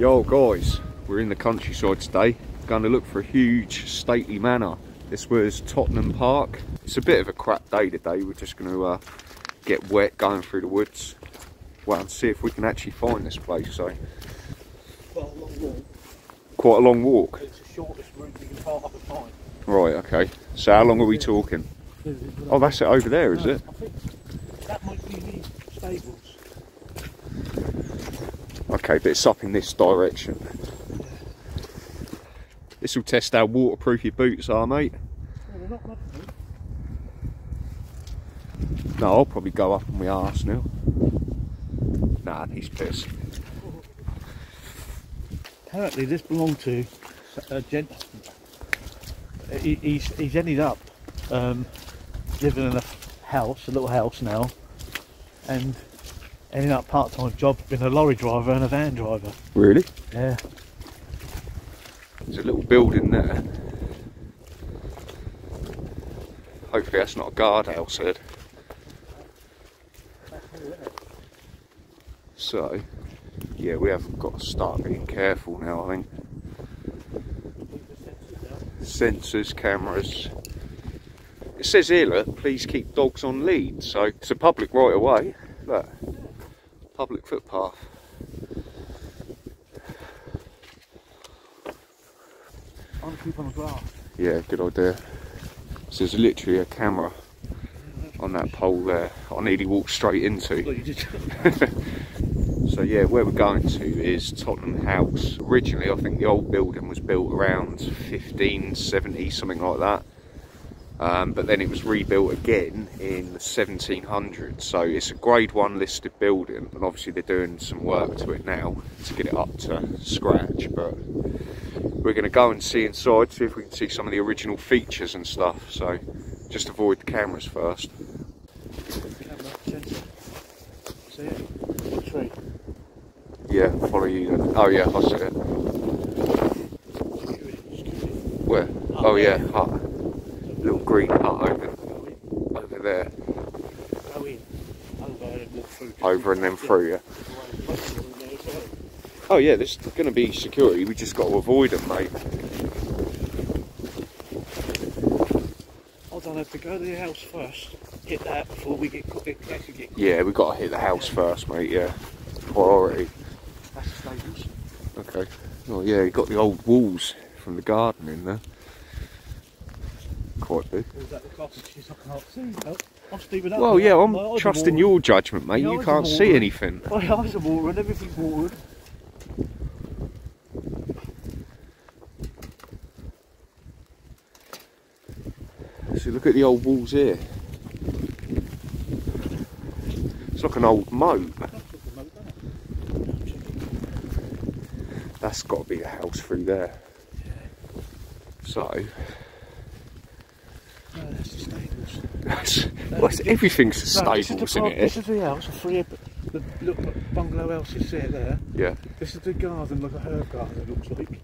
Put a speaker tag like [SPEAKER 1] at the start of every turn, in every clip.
[SPEAKER 1] Yo guys, we're in the countryside today, going to look for a huge stately manor. This was Tottenham Park. It's a bit of a crap day today, we're just going to uh, get wet going through the woods. Well, and see if we can actually find this place, so.
[SPEAKER 2] Quite a long walk.
[SPEAKER 1] Quite a long walk?
[SPEAKER 2] It's the shortest route you can park up and find.
[SPEAKER 1] Right, okay. So how long are we talking? Oh, that's it over there, is it?
[SPEAKER 2] I think that might be the stables.
[SPEAKER 1] Okay, but it's up in this direction. This will test how waterproof your boots are, mate. No, I'll probably go up on my arse now. Nah, he's pissed.
[SPEAKER 2] Apparently, this belonged to a gent. He, he's he's ended up um, living in a house, a little house now, and ending up part-time job being a lorry driver and a van driver.
[SPEAKER 1] Really?
[SPEAKER 2] Yeah.
[SPEAKER 1] There's a little building there. Hopefully that's not a guardhouse head. So, yeah, we have got to start being careful now, I think. Sensors, cameras. It says here, look, please keep dogs on lead. So it's a public right away. Look, public footpath.
[SPEAKER 2] I'm keep on the grass.
[SPEAKER 1] Yeah, good idea. So there's literally a camera on that pole there. I nearly walked straight into. So yeah, where we're going to is Tottenham House. Originally, I think the old building was built around 1570, something like that. Um, but then it was rebuilt again in the 1700s. So it's a Grade One listed building, and obviously they're doing some work to it now to get it up to scratch. But we're going to go and see inside, see if we can see some of the original features and stuff. So just avoid the cameras first. Yeah, follow you then. Oh yeah, I see it. Where? Oh yeah. Little green hut over, over there.
[SPEAKER 2] Go in. Over and walk through.
[SPEAKER 1] Over and then through, yeah. Oh yeah, there's going to be security. We just got to avoid them, mate.
[SPEAKER 2] I don't have to go to the house first. Hit that before we get caught.
[SPEAKER 1] Yeah, we got to hit the house first, mate. Yeah, priority.
[SPEAKER 2] That's the stables.
[SPEAKER 1] Okay. Oh yeah, you got the old walls from the garden in there. Quite big.
[SPEAKER 2] Or is that the cottages? I can't see. No, I'm Oh, Stephen up.
[SPEAKER 1] Well, yeah, I'm trusting your judgment, mate.
[SPEAKER 2] My
[SPEAKER 1] You can't see anything.
[SPEAKER 2] My eyes are watering. Everything's watering.
[SPEAKER 1] So look at the old walls here. It's like an old moat. That's got to be a house through there. So,
[SPEAKER 2] No, that's the stables.
[SPEAKER 1] that's, well, it's- everything's
[SPEAKER 2] No, is
[SPEAKER 1] stables in
[SPEAKER 2] gar-
[SPEAKER 1] it.
[SPEAKER 2] This is the house. A three. The little bungalow house is there. There.
[SPEAKER 1] Yeah.
[SPEAKER 2] This is the garden, like a herb garden. It looks like.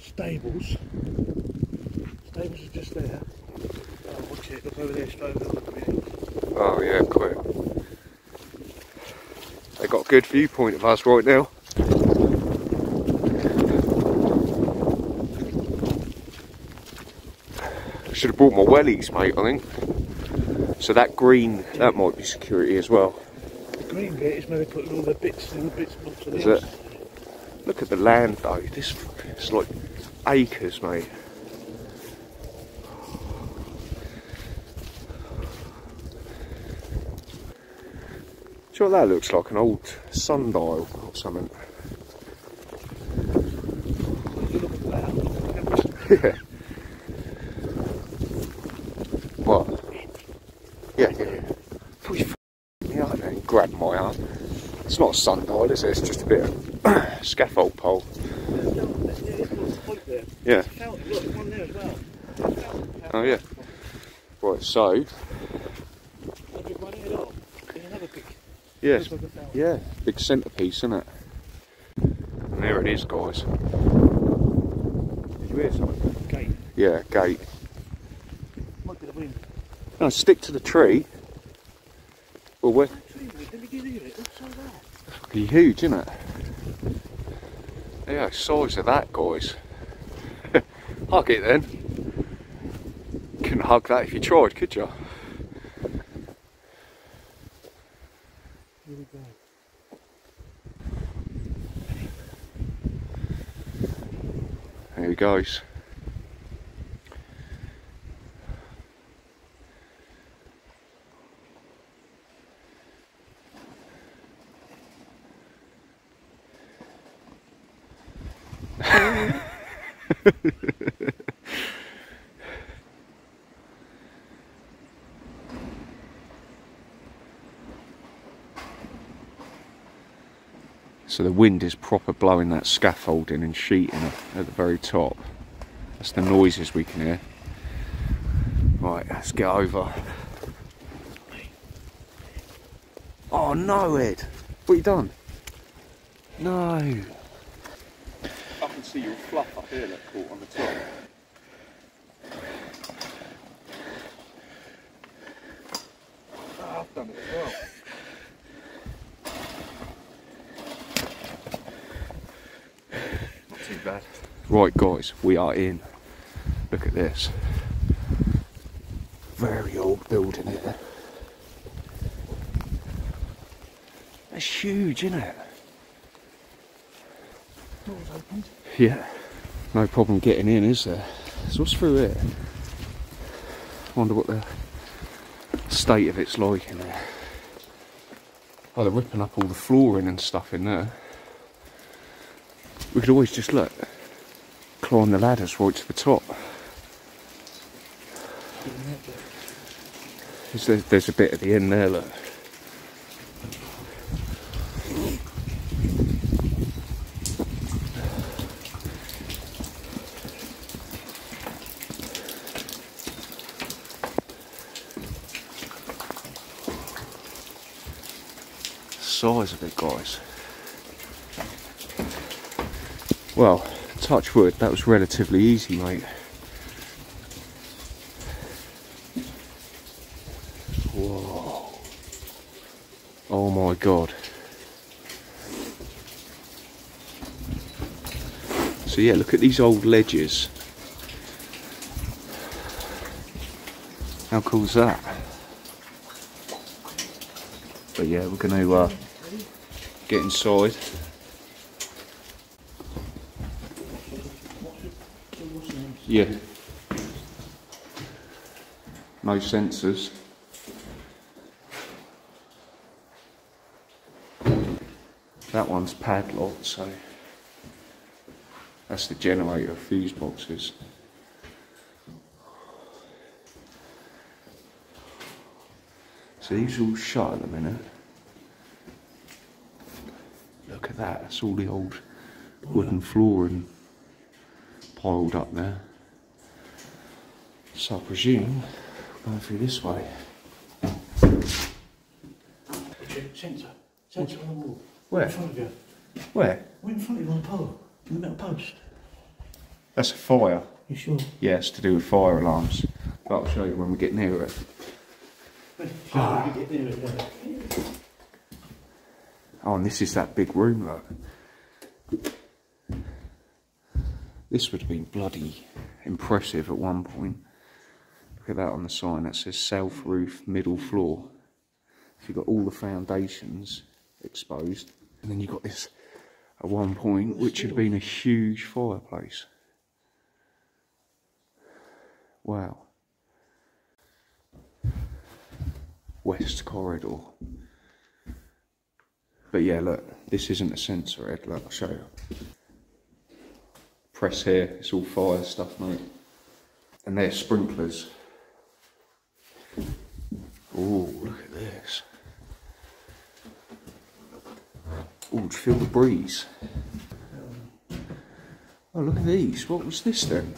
[SPEAKER 2] Stables. Stables are just there. Oh, watch it. Look over there. Straight over. Look.
[SPEAKER 1] Oh yeah, quick. They got a good viewpoint of us right now. Should have brought my wellies, mate. I think. So that green, that might be security as well.
[SPEAKER 2] The green bit is where they put all the bits, little bits and the
[SPEAKER 1] Is it? Look at the land though. This it's like acres, mate. Do you know what that looks like? An old sundial or something.
[SPEAKER 2] Look at that.
[SPEAKER 1] Yeah. What? Yeah, yeah, yeah. Thought you f- me out and grabbed my arm. It's not a sundial, is it? It's just a bit of scaffold pole. Yeah.
[SPEAKER 2] Fountain, look, there as well.
[SPEAKER 1] Oh, yeah. Right, so,
[SPEAKER 2] I'll give one head off. There's another big.
[SPEAKER 1] yes,
[SPEAKER 2] looks like a fountain.
[SPEAKER 1] yeah, big centrepiece, isn't it? And there it is, guys. Did you hear something?
[SPEAKER 2] Gate.
[SPEAKER 1] Yeah, gate.
[SPEAKER 2] Might be the wind.
[SPEAKER 1] No, stick to the tree. Well, we're
[SPEAKER 2] Tree, Let me get near it. Looks like that.
[SPEAKER 1] Fucking huge, isn't it? Yeah, size of that, guys. hug it then. Couldn't hug that if you tried, could you?
[SPEAKER 2] Here we go.
[SPEAKER 1] There he goes. So the wind is proper blowing that scaffolding and sheeting at the very top. That's the noises we can hear. Right, let's get over. Oh no, Ed! What you done? No. I see your fluff up here that caught on the top.
[SPEAKER 2] Oh, I've done it as well. Not too bad.
[SPEAKER 1] Right, guys, we are in. Look at this. Very old building here. That's huge, isn't it?
[SPEAKER 2] Doors opened.
[SPEAKER 1] Yeah. No problem getting in, is there? So what's through here? Wonder what the state of it's like in there. Oh, they're ripping up all the flooring and stuff in there. We could always just look, climb the ladders right to the top. There's, there's, a bit at the end there, look. Size of it, guys. Well, touch wood, that was relatively easy, mate. Whoa. Oh my god. So yeah, look at these old ledges. How cool is that? But yeah, we're going to uh, get inside. Yeah. No sensors. That one's padlocked, so that's the generator fuse boxes. So these all shut at the minute. Look at that, that's all the old wooden flooring piled up there. So I presume going through this way.
[SPEAKER 2] Sensor. Sensor on the wall.
[SPEAKER 1] Where?
[SPEAKER 2] In front of you.
[SPEAKER 1] Where?
[SPEAKER 2] In front of you on the pole. In the metal post.
[SPEAKER 1] That's a fire.
[SPEAKER 2] You sure?
[SPEAKER 1] Yes, to do with fire alarms. But I'll show you when we get near it.
[SPEAKER 2] Sure, you get near it, yeah.
[SPEAKER 1] Oh, and this is that big room, look. This would have been bloody impressive at one point. Look at that on the sign that says south roof, middle floor. So you've got all the foundations exposed, and then you've got this at one point, which had been a huge fireplace. Wow. West corridor. But yeah, look, this isn't a sensor, Ed. Look, I'll show you. Press here, it's all fire stuff, mate. And they're sprinklers. Oh, look at this. Oh, feel the breeze? Oh, look at these. What was this then?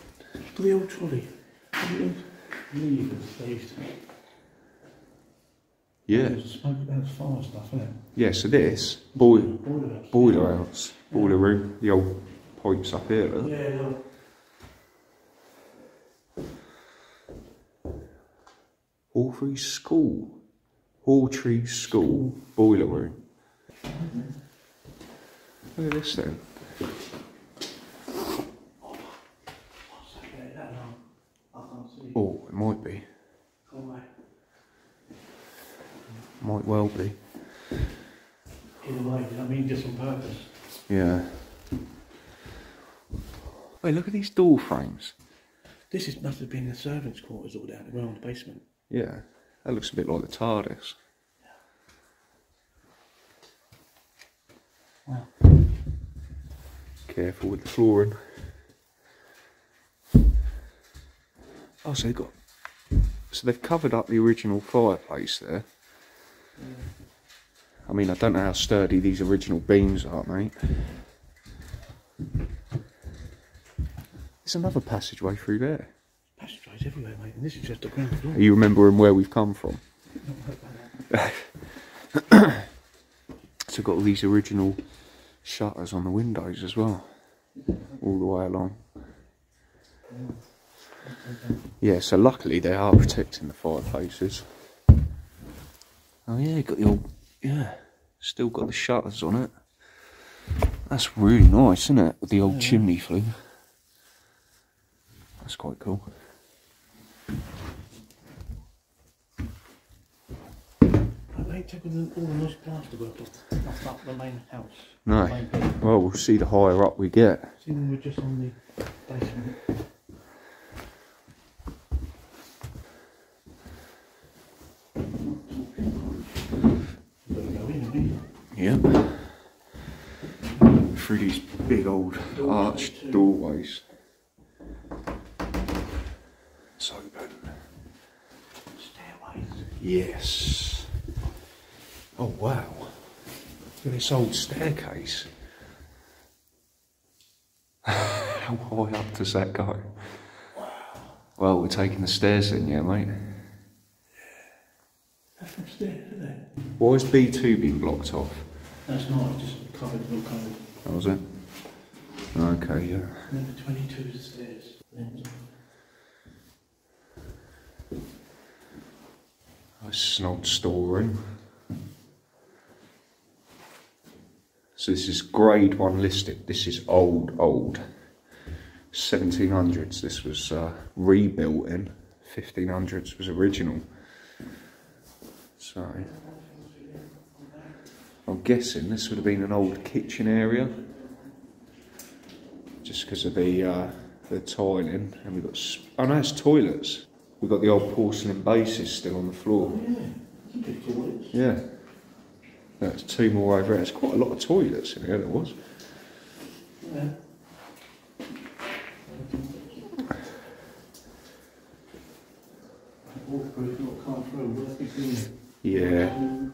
[SPEAKER 2] The old trolley. The old levers they used to
[SPEAKER 1] Yeah.
[SPEAKER 2] There's smoke, there's fire stuff, isn't?
[SPEAKER 1] Yeah, so this, boil,
[SPEAKER 2] Boiler house.
[SPEAKER 1] boiler house, boiler room, the old pipes up here. Look.
[SPEAKER 2] Yeah, look.
[SPEAKER 1] Hawtrey School. Hawtrey School. Boiler room. Look at this then. Well be.
[SPEAKER 2] Either way, I mean, just on purpose.
[SPEAKER 1] Yeah. Wait, look at these door frames.
[SPEAKER 2] This is, must have been the servants' quarters all down the ground, the basement.
[SPEAKER 1] Yeah, that looks a bit like the TARDIS.
[SPEAKER 2] Wow.
[SPEAKER 1] Careful with the flooring. Oh, so they've got. So they've covered up the original fireplace there. I mean, I don't know how sturdy these original beams are, mate. There's another passageway through there.
[SPEAKER 2] Passageways everywhere, mate, and this is just the ground floor.
[SPEAKER 1] Are you remembering where we've come from?
[SPEAKER 2] Not hurt by that.
[SPEAKER 1] So got all these original shutters on the windows as well, all the way along. Yeah, so luckily they are protecting the fireplaces. Oh yeah, got the old yeah, still got the shutters on it. That's really nice, isn't it? With the old chimney flue. That's quite cool.
[SPEAKER 2] Take all the, all the nice plasterwork off, off the main house.
[SPEAKER 1] No.
[SPEAKER 2] Main.
[SPEAKER 1] Well, we'll see the higher up we get.
[SPEAKER 2] See, we're just on the basement. Better go in, haven't you?
[SPEAKER 1] Yep. Through these big old arched doorways. It's open.
[SPEAKER 2] Stairways.
[SPEAKER 1] Yes. Oh wow. Look at this old staircase. How high up does that go? Wow. Well, we're taking the stairs in, yeah, mate.
[SPEAKER 2] That's from stairs, isn't it?
[SPEAKER 1] Why has B2 been blocked off?
[SPEAKER 2] That's not, it's just covered, all covered.
[SPEAKER 1] That was it? Okay, yeah.
[SPEAKER 2] Number 22 is the stairs.
[SPEAKER 1] Is an old storeroom. So this is grade one listed. This is old, old. 1700s. This was uh, rebuilt in. 1500s was original. So I'm guessing this would have been an old kitchen area. Just because of the uh, the tiling, and we've got oh no, it's toilets. We've got the old porcelain bases still on the floor.
[SPEAKER 2] Yeah, big toilets.
[SPEAKER 1] Yeah. There's two more over there. It's quite a lot of toilets in here, there was.
[SPEAKER 2] Yeah. Waterproof, not come through, what's between
[SPEAKER 1] Yeah.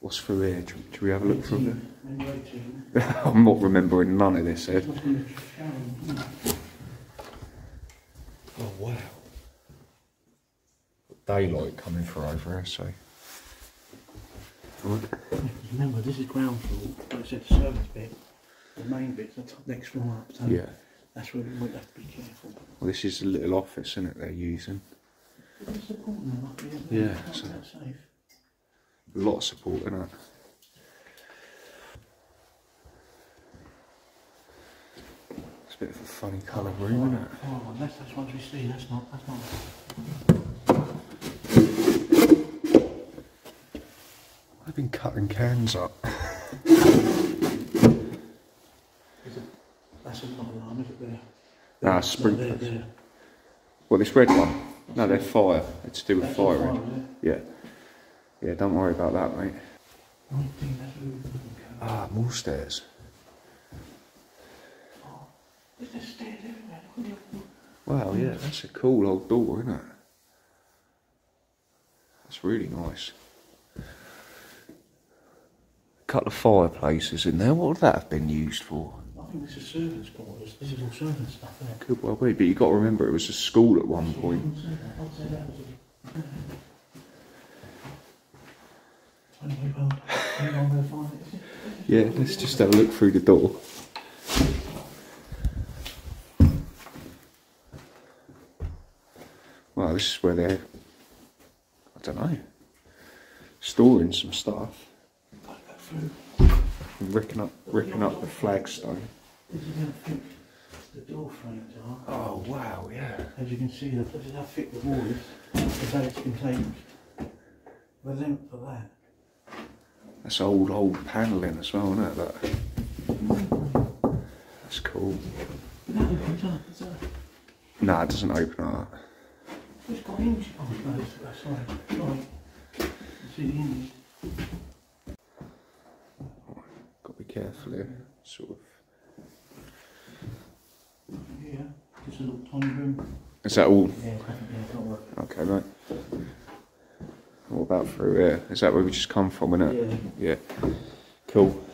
[SPEAKER 1] What's through here? Do, do we have a look through
[SPEAKER 2] Maybe 18.
[SPEAKER 1] there? I'm not remembering none of this, Ed.
[SPEAKER 2] Must be a shower, isn't it?
[SPEAKER 1] Oh, wow. Daylight coming through over here, so. Right.
[SPEAKER 2] Remember, this is ground floor, I said the service bit. The main bit's the top next floor up, so
[SPEAKER 1] Yeah.
[SPEAKER 2] that's where we might have to be careful.
[SPEAKER 1] Well, this is a little office, isn't it, they're using?
[SPEAKER 2] It's important though, like,
[SPEAKER 1] Yeah,
[SPEAKER 2] yeah,
[SPEAKER 1] so-
[SPEAKER 2] not that safe.
[SPEAKER 1] A lot of support in it. It's a bit of a funny colour room, isn't it?
[SPEAKER 2] Oh, unless that's what we see, that's not, that's not.
[SPEAKER 1] Cutting cans up.
[SPEAKER 2] That's not alarm, is it there?
[SPEAKER 1] Nah,
[SPEAKER 2] No,
[SPEAKER 1] sprinklers.
[SPEAKER 2] there, there.
[SPEAKER 1] What, this red one? No, they're fire. It's to do with
[SPEAKER 2] That's on
[SPEAKER 1] firing.
[SPEAKER 2] fire, is?
[SPEAKER 1] Yeah. Yeah, don't worry about that, mate.
[SPEAKER 2] I think that's where we couldn't go.
[SPEAKER 1] Ah, more stairs.
[SPEAKER 2] There's stairs everywhere. look, look, look.
[SPEAKER 1] Wow, yeah, that's a cool old door, isn't it? That's really nice. Couple of fireplaces in there. What would that have been used for?
[SPEAKER 2] I think this is a servants' quarters. This is all servant stuff, isn't it?
[SPEAKER 1] Could well be, but you've got to remember it was a school at one point.
[SPEAKER 2] I'd say that. I'd say that was a... Anyway, well, hang on, we'll find it. Is it-
[SPEAKER 1] Yeah, let's just have a look through the door. Well, this is where they're, I don't know, storing some stuff. Ripping up, ripping up the flagstone.
[SPEAKER 2] This is how thick the door frames are.
[SPEAKER 1] Oh wow, yeah.
[SPEAKER 2] As you can see, this is how thick the wall is. That's how it's been changed. Well, then for that.
[SPEAKER 1] That's old, old panelling as well, isn't it? Look. That's cool.
[SPEAKER 2] That opens up, is that?
[SPEAKER 1] No, it doesn't open up.
[SPEAKER 2] It's got hinges. Oh, no, that's right. Right. See the hinges.
[SPEAKER 1] Got to be careful here. Sort of.
[SPEAKER 2] Yeah. Just a little tiny room.
[SPEAKER 1] Is that all?
[SPEAKER 2] Yeah, yeah.
[SPEAKER 1] Okay, right. What about through here? Is that where we just come from, innit?
[SPEAKER 2] Yeah.
[SPEAKER 1] Yeah. Cool.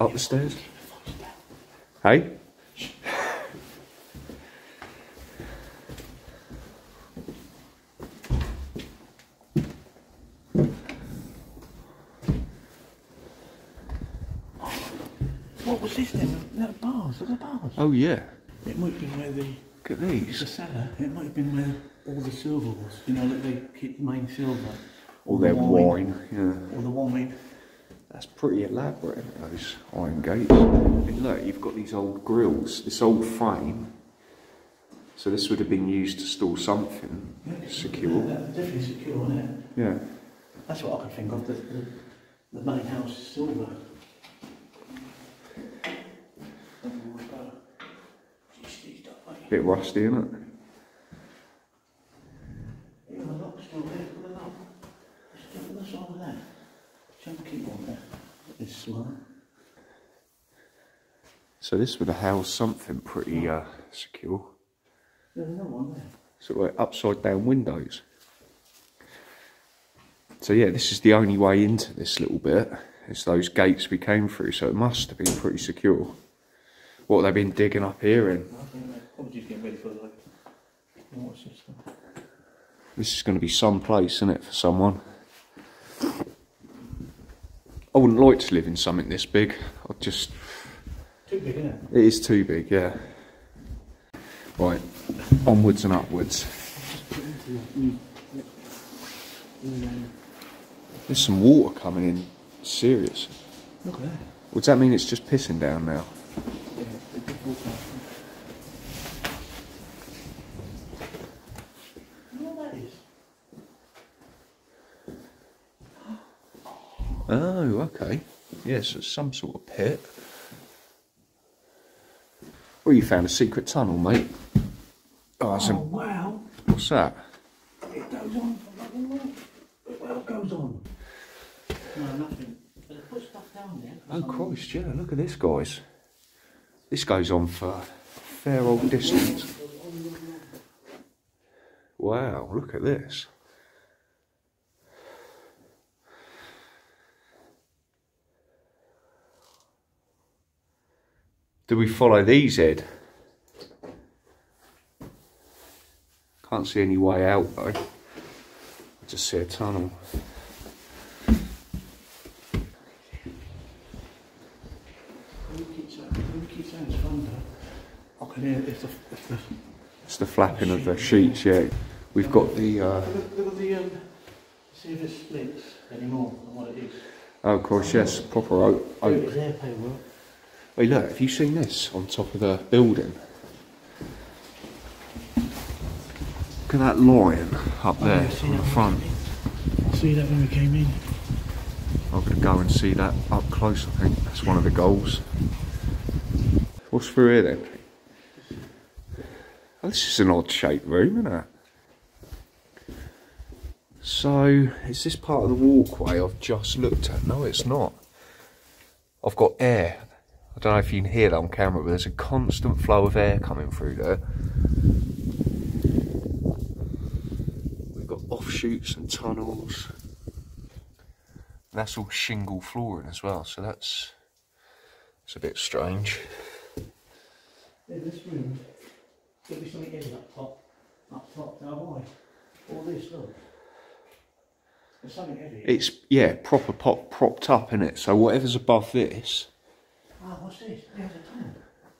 [SPEAKER 1] Up the stairs. Hey?
[SPEAKER 2] What was this then? No, bars. Are the bars?
[SPEAKER 1] Oh yeah.
[SPEAKER 2] It might have been where the
[SPEAKER 1] Look at these.
[SPEAKER 2] the cellar. It might have been where all the silver was. You know, that they keep the main silver.
[SPEAKER 1] All their wine. Yeah.
[SPEAKER 2] All the wine.
[SPEAKER 1] That's pretty elaborate, those iron gates. And look, you've got these old grills, this old frame. So this would have been used to store something
[SPEAKER 2] Yeah,
[SPEAKER 1] secure.
[SPEAKER 2] that's definitely secure, isn't it?
[SPEAKER 1] Yeah.
[SPEAKER 2] That's what I can think of. The, the, the main house is silver.
[SPEAKER 1] Bit rusty, isn't it?
[SPEAKER 2] Yeah, the lock's still there. Look at the lock. It's still what's wrong with that? Chunky on there. It's it?
[SPEAKER 1] So this would have housed something pretty uh, secure.
[SPEAKER 2] There's another one there.
[SPEAKER 1] So upside down windows. So yeah, this is the only way into this little bit. It's those gates we came through, so it must have been pretty secure. What they've been digging up here in.
[SPEAKER 2] I getting ready for like water system.
[SPEAKER 1] This is going to be some place, isn't it, for someone? I wouldn't like to live in something this big. I'd just.
[SPEAKER 2] Too big, isn't it?
[SPEAKER 1] It is too big, yeah. Right, onwards and upwards. There's some water coming in. Serious.
[SPEAKER 2] Look at that.
[SPEAKER 1] Does that mean it's just pissing down now?
[SPEAKER 2] Yeah, the big water. You know what that is?
[SPEAKER 1] Oh, Yes, it's some sort of pit. Well, you found a secret tunnel, mate. Oh, that's
[SPEAKER 2] Oh,
[SPEAKER 1] a,
[SPEAKER 2] wow.
[SPEAKER 1] what's that?
[SPEAKER 2] It goes on for. Look where it goes on. No, nothing. But they put stuff down there.
[SPEAKER 1] Oh, Christ, yeah, look at this, guys. This goes on for a fair old distance. Wow, look at this. Do we follow these, Ed? Can't see any way out though. I just see a tunnel.
[SPEAKER 2] Who keeps saying, who keeps saying it's thunder? I can hear if the, if the
[SPEAKER 1] It's the flapping of the sheets, yeah. We've got the, uh,
[SPEAKER 2] Look, at- look at the, um, see if it splits anymore than what it is.
[SPEAKER 1] oh, of course, yes, proper oak. Oak.
[SPEAKER 2] It's airplay work.
[SPEAKER 1] Wait, look, have you seen this on top of the building? Look at that lion up there on the front.
[SPEAKER 2] I see that when we came in.
[SPEAKER 1] I'm going to go and see that up close, I think. That's one of the goals. What's through here then? Oh, this is an odd shaped room, isn't it? So, is this part of the walkway I've just looked at? No, it's not. I've got air. I don't know if you can hear that on camera, but there's a constant flow of air coming through there. We've got offshoots and tunnels. And that's all shingle flooring as well, so that's it's a bit strange.
[SPEAKER 2] In this room, there'll be something in up top. Up top, now why? All this, look. There's something heavy.
[SPEAKER 1] It's yeah, proper pop propped up in it. So whatever's above this,
[SPEAKER 2] Ah, what's this? There's a.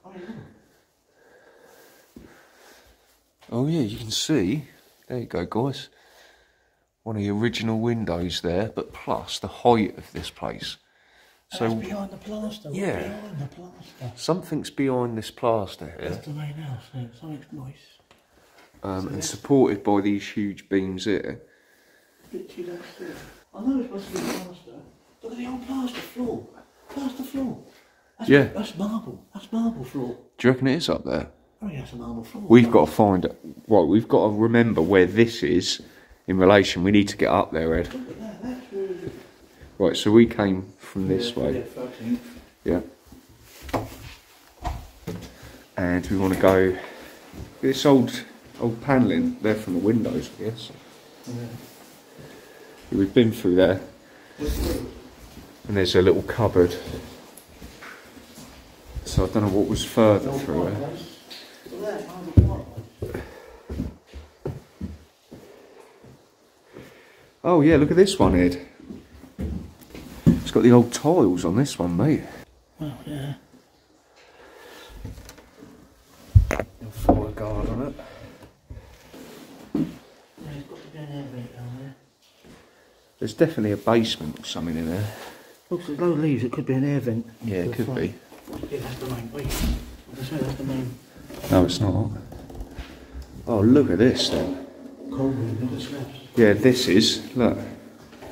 [SPEAKER 2] Oh, yeah.
[SPEAKER 1] oh yeah, you can see. There you go, guys. One of the original windows there, but plus the height of this place.
[SPEAKER 2] So behind the plaster.
[SPEAKER 1] Yeah.
[SPEAKER 2] Behind the plaster.
[SPEAKER 1] something's behind this plaster here.
[SPEAKER 2] That's the main house. Yeah. Something's nice.
[SPEAKER 1] um, and supported by these huge beams here.
[SPEAKER 2] Literally that's it. I know it's supposed to be plaster. Look at the old plaster floor. Plaster floor. That's,
[SPEAKER 1] Yeah.
[SPEAKER 2] That's marble. That's marble floor.
[SPEAKER 1] Do you reckon it is up there?
[SPEAKER 2] Oh yeah, that's a marble floor.
[SPEAKER 1] We've got to find it right. We've got to remember where this is in relation. We need to get up there, Ed.
[SPEAKER 2] Look at that. That's really.
[SPEAKER 1] Right. So we came from this
[SPEAKER 2] Yeah,
[SPEAKER 1] way.
[SPEAKER 2] Yeah, 13th.
[SPEAKER 1] Yeah. And we want to go. This old old panelling there from the windows, I guess.
[SPEAKER 2] Yeah.
[SPEAKER 1] We've been through there, and there's a little cupboard. So I don't know what was further
[SPEAKER 2] old
[SPEAKER 1] through it.
[SPEAKER 2] fireplace? Look at that marble fireplace.
[SPEAKER 1] Oh yeah, look at this one, Ed. It's got the old tiles on this one, mate.
[SPEAKER 2] Oh yeah.
[SPEAKER 1] Little fire guard on it.
[SPEAKER 2] Yeah, There's got to be an air vent down there.
[SPEAKER 1] There's definitely a basement or something in there.
[SPEAKER 2] Look, there's no leaves. It could be an air vent.
[SPEAKER 1] Yeah, it could
[SPEAKER 2] front.
[SPEAKER 1] be.
[SPEAKER 2] Yeah, that's the main. Wait, I that's the main
[SPEAKER 1] No, it's not. Oh, look at this then.
[SPEAKER 2] cold room. Look at the slabs.
[SPEAKER 1] Yeah, this is. Look.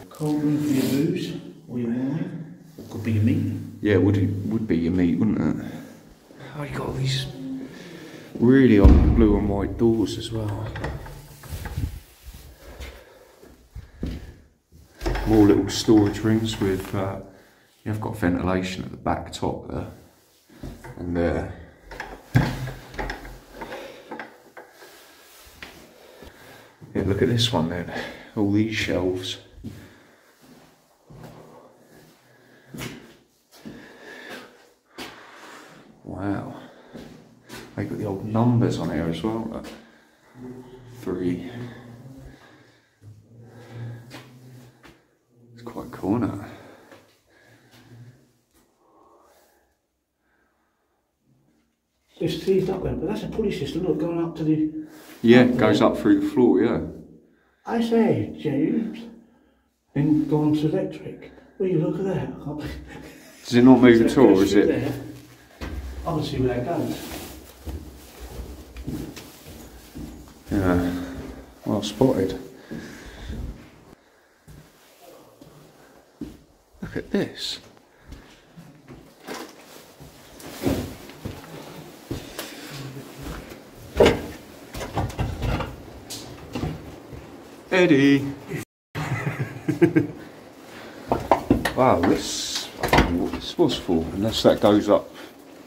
[SPEAKER 2] Cold room for your booze or your wine. Could be your meat.
[SPEAKER 1] Yeah, would it would be your meat, wouldn't it? Oh, you got all these really old blue and white doors as well. More little storage rooms with. Uh, you've got ventilation at the back top there, and there. Yeah, look at this one then. All these shelves. Wow. They got the old numbers on here as well. Look. Three. It's quite cool, isn't it?
[SPEAKER 2] It's teased up but that's a pulley system. Look, going up to the.
[SPEAKER 1] Yeah, it goes up through the floor, yeah.
[SPEAKER 2] I say, James, and go on to electric. Will you look at that?
[SPEAKER 1] Does it not move at all, is it?
[SPEAKER 2] there. See where that goes.
[SPEAKER 1] Yeah. Well spotted. Look at this. Eddie. wow, this I don't know what this was for, unless that goes up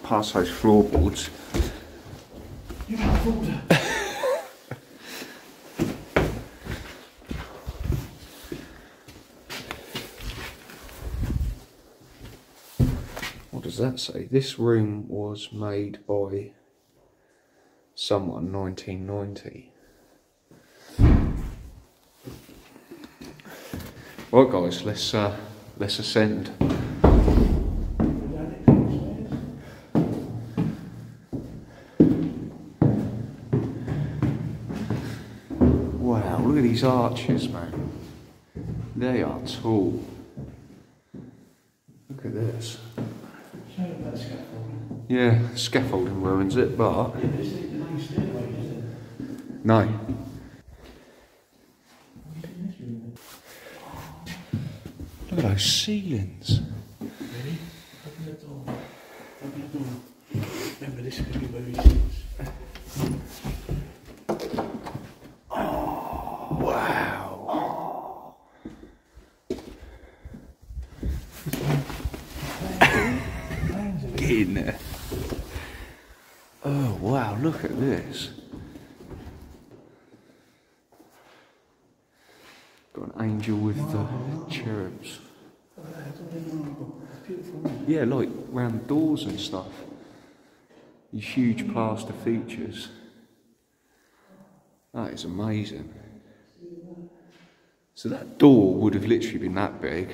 [SPEAKER 1] past those floorboards.
[SPEAKER 2] You can afford that.
[SPEAKER 1] What does that say? This room was made by someone 1990. Right guys, let's uh, let's ascend. Wow, look at these arches, man. They are tall. Look at this.
[SPEAKER 2] Show them that scaffolding.
[SPEAKER 1] Yeah, scaffolding ruins it, but
[SPEAKER 2] Yeah, but it's the the main stairway, isn't it?
[SPEAKER 1] no. Look at those ceilings. Wow. Oh wow, look at this. Got an angel with the cherubs. Yeah, like round doors and stuff. These huge plaster features. That is amazing. So that door would have literally been that big.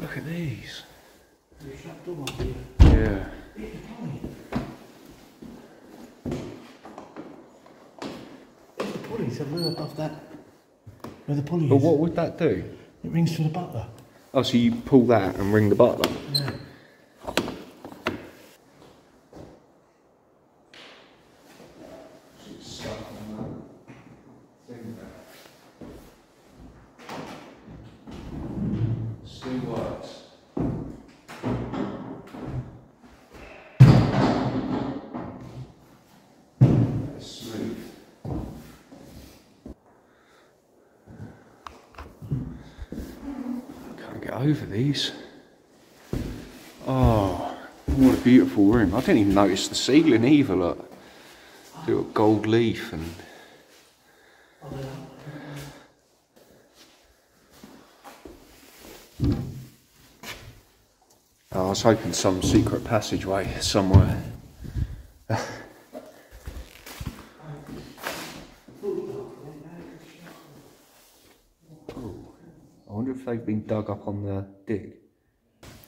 [SPEAKER 1] Look at these. Yeah.
[SPEAKER 2] It's the pulley. It's the we're above that. Where the pulley
[SPEAKER 1] But
[SPEAKER 2] is.
[SPEAKER 1] what would that do?
[SPEAKER 2] It rings to the butler.
[SPEAKER 1] Oh, so you pull that and ring the butler.
[SPEAKER 2] Yeah.
[SPEAKER 1] Oh, what a beautiful room. I didn't even notice the ceiling either, look. Little gold leaf and... Oh, I was hoping some secret passageway somewhere. oh, I wonder if they've been dug up on the dig.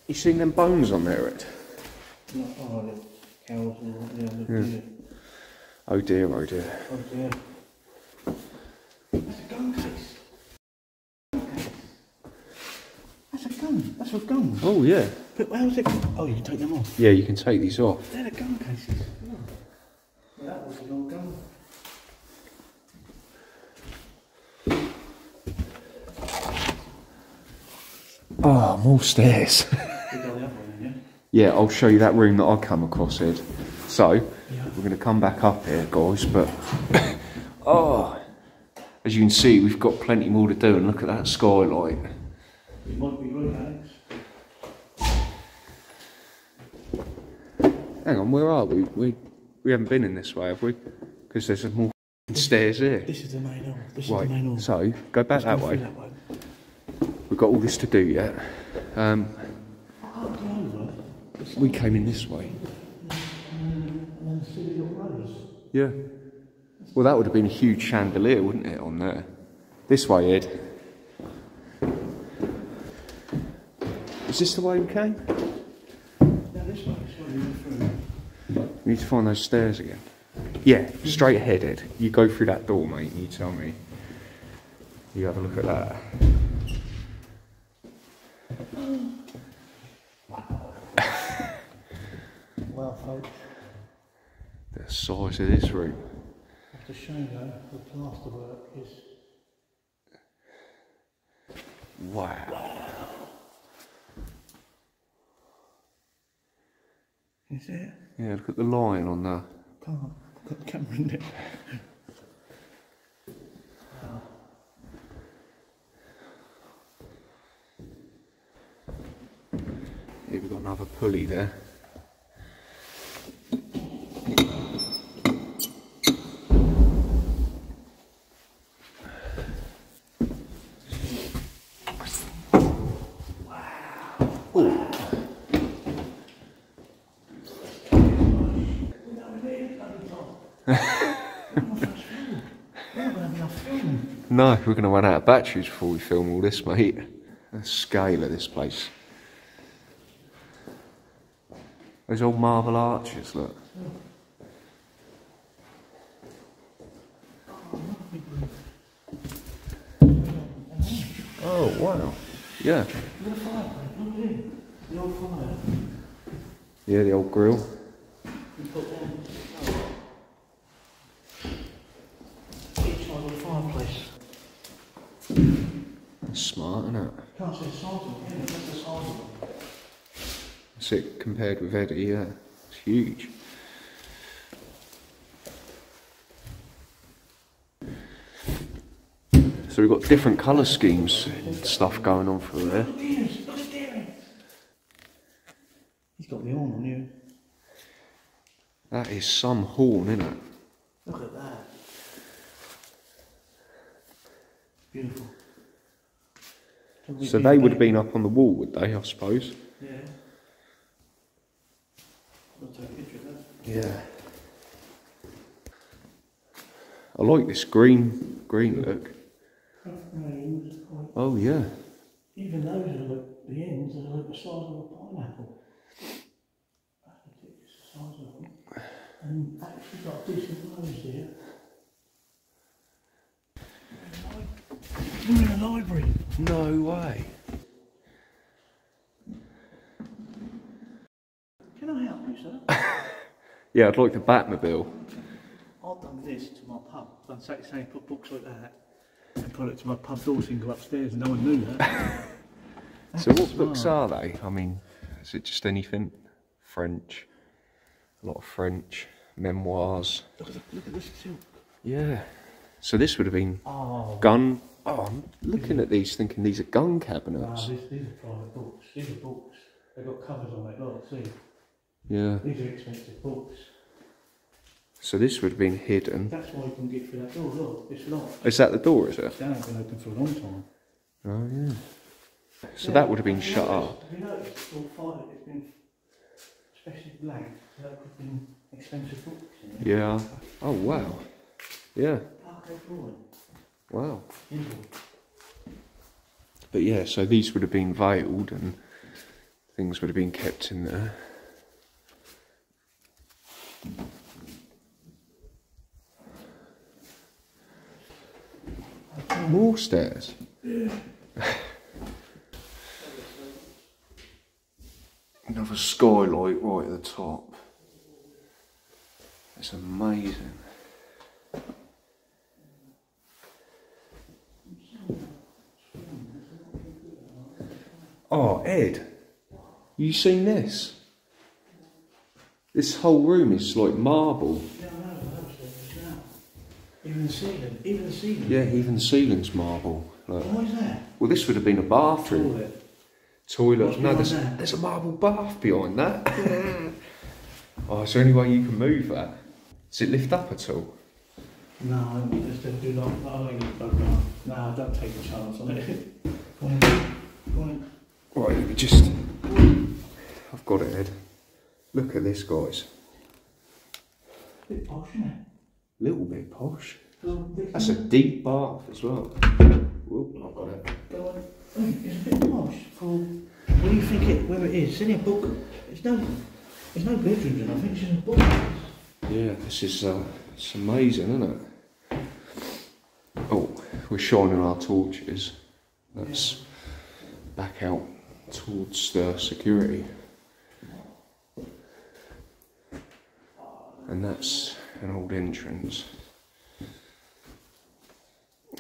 [SPEAKER 1] You seen them bones on there, Ed?
[SPEAKER 2] No, oh, the cows and all yeah,
[SPEAKER 1] Yeah.
[SPEAKER 2] yeah.
[SPEAKER 1] Oh dear, oh dear.
[SPEAKER 2] Oh dear. That's a gun case. That's a gun. That's a gun.
[SPEAKER 1] Oh yeah.
[SPEAKER 2] But how's it? Oh, you can take them off.
[SPEAKER 1] Yeah, you can take these off.
[SPEAKER 2] They're the gun cases. Oh. Well, that was an old
[SPEAKER 1] Oh, more stairs.
[SPEAKER 2] We go the other way, yeah.
[SPEAKER 1] I'll show you that room that I come across, Ed. So,
[SPEAKER 2] Yeah.
[SPEAKER 1] we're going to come back up here, guys, but... oh, as you can see, we've got plenty more to do, and look at that skylight.
[SPEAKER 2] It might be right, Alex.
[SPEAKER 1] Hang on, where are we? We, we haven't been in this way, have we? Because there's more stairs here.
[SPEAKER 2] This is the main hall. This is the main
[SPEAKER 1] Right,
[SPEAKER 2] hall.
[SPEAKER 1] so, go back that way.
[SPEAKER 2] That way.
[SPEAKER 1] Got all this to do yet. Um, we came in this way. Yeah. Well, that would have been a huge chandelier, wouldn't it, on there? This way, Ed. Is this the way we came?
[SPEAKER 2] Now this way, we.
[SPEAKER 1] Need to find those stairs again. Yeah, straight ahead, Ed. You go through that door, mate, you tell me. You have a look at that.
[SPEAKER 2] Well, folks,
[SPEAKER 1] Size of this room.
[SPEAKER 2] I have to show you the plaster work is
[SPEAKER 1] Wow.
[SPEAKER 2] See it?
[SPEAKER 1] Yeah, look at the line on the.
[SPEAKER 2] Can't. I've got the camera in there.
[SPEAKER 1] Here we've got another pulley there. We're going to run out of batteries before we film all this, mate. The scale of this place. Those old marble arches, look. Oh, wow. Yeah. Yeah, the old grill.
[SPEAKER 2] We put one each side of the fireplace.
[SPEAKER 1] That's smart, isn't it?
[SPEAKER 2] Can't size can you? That's the size of it.
[SPEAKER 1] Compared with Eddie, yeah. It's huge. So we've got different colour schemes and stuff going on through there.
[SPEAKER 2] Look at Deering, look at Deering. He's got the horn on you.
[SPEAKER 1] That is some horn, isn't it?
[SPEAKER 2] Look at that. Beautiful.
[SPEAKER 1] So they would have been up on the wall, would they, I suppose?
[SPEAKER 2] Yeah. I'll take a picture of that.
[SPEAKER 1] Yeah. I like this green green look. Oh yeah.
[SPEAKER 2] Even those are like, the ends are like the size of a pineapple. That's ridiculous, the size of them. And actually got a decent nose here. We're in a library.
[SPEAKER 1] No way.
[SPEAKER 2] Can I help you, sir?
[SPEAKER 1] Yeah, I'd like the Batmobile.
[SPEAKER 2] I've done this to my pub. Done exactly same, put books like that and put it to my pub door so you can go upstairs and no one knew that.
[SPEAKER 1] So what
[SPEAKER 2] That's
[SPEAKER 1] books are they? I mean, is it just anything? French. A lot of French. Memoirs.
[SPEAKER 2] Look at, the, look at this silk.
[SPEAKER 1] Yeah. So this would have been
[SPEAKER 2] Oh,
[SPEAKER 1] gun Oh, I'm looking at these thinking these are gun cabinets.
[SPEAKER 2] these, these are private books. These are books. They've got covers on it. Look, see.
[SPEAKER 1] Yeah.
[SPEAKER 2] These are expensive books.
[SPEAKER 1] So this would have been hidden.
[SPEAKER 2] That's why you can get through that door. Look, it's locked.
[SPEAKER 1] Is that the door, is it?
[SPEAKER 2] That ain't been open for a long time.
[SPEAKER 1] Oh, yeah. So that would have been shut
[SPEAKER 2] noticed-
[SPEAKER 1] up.
[SPEAKER 2] Have you noticed it's all fire? It's been especially blank. So that could have been expensive books.
[SPEAKER 1] Yeah. Oh, wow. Yeah.
[SPEAKER 2] Parquet flooring.
[SPEAKER 1] Wow. But yeah, so these would have been veiled and things would have been kept in there. More stairs. Another skylight right at the top. It's amazing. Oh, Ed, you seen this? This whole room is like marble.
[SPEAKER 2] Yeah, I know, I know, so it's now. Even the ceiling, even the ceiling.
[SPEAKER 1] Yeah, even the ceiling's marble.
[SPEAKER 2] Why is that?
[SPEAKER 1] Well, this would have been a bathroom.
[SPEAKER 2] Toilet.
[SPEAKER 1] Toilet. No, there's,
[SPEAKER 2] that?
[SPEAKER 1] there's a marble bath behind that. oh, is there any way you can move that? Does it lift up at all?
[SPEAKER 2] No, just don't. I don't no. No, don't take a chance on it. Go on, go on.
[SPEAKER 1] Right, let me just. I've got it, Ed. Look at this, guys.
[SPEAKER 2] A Bit posh, isn't it?
[SPEAKER 1] Little bit posh.
[SPEAKER 2] On, bit-
[SPEAKER 1] That's a deep bath as well. Whoop, I've got it.
[SPEAKER 2] Go on. It's a bit posh for. Where do you think it? Where it is? It's in a book. It's no. There's no bedrooms it. I think it's in a book.
[SPEAKER 1] Yeah, this is uh, it's amazing, isn't it? Oh, we're shining our torches. That's back out towards the security. And that's an old entrance.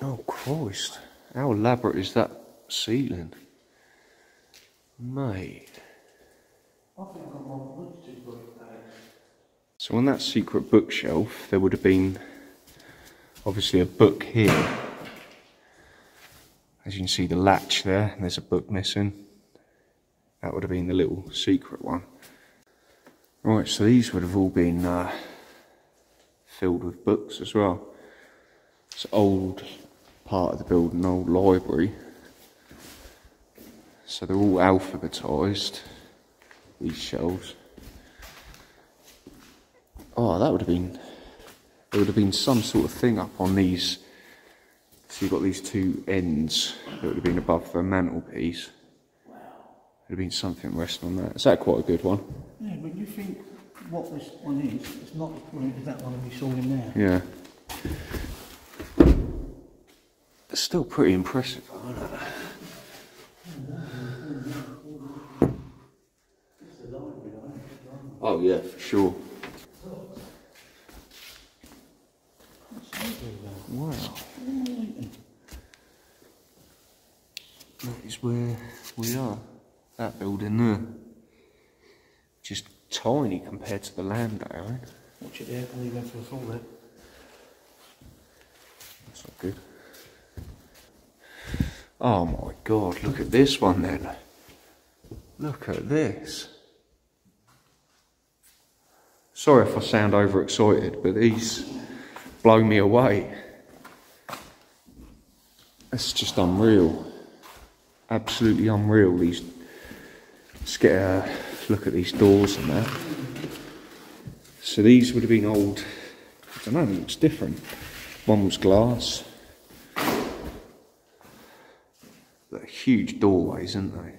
[SPEAKER 1] Oh Christ, how elaborate is that ceiling? Mate. So on that secret bookshelf, there would have been obviously a book here. As you can see, the latch there, and there's a book missing. That would have been the little secret one. Right, so these would have all been uh, filled with books as well. It's old part of the building, old library. So they're all alphabetised, these shelves. Oh, that would have been. There would have been some sort of thing up on these. So you've got these two ends that would have been above the mantelpiece. There'd have been something resting on that. Is that quite a good one?
[SPEAKER 2] Yeah, but you think what this one is? It's not as brilliant as that one we saw in there.
[SPEAKER 1] Yeah. It's still pretty impressive, isn't it? Oh yeah, for sure. Wow. That is where we are. That building there. Just tiny compared to the land area.
[SPEAKER 2] Watch it there, you went for the full there.
[SPEAKER 1] That's not good. Oh my god, look at this one then. Look at this. Sorry if I sound overexcited, but these blow me away. It's just unreal. Absolutely unreal. These. Let's get a look at these doors and that. So these would have been old. I don't know, it looks different. One was glass. They're huge doorways, isn't they?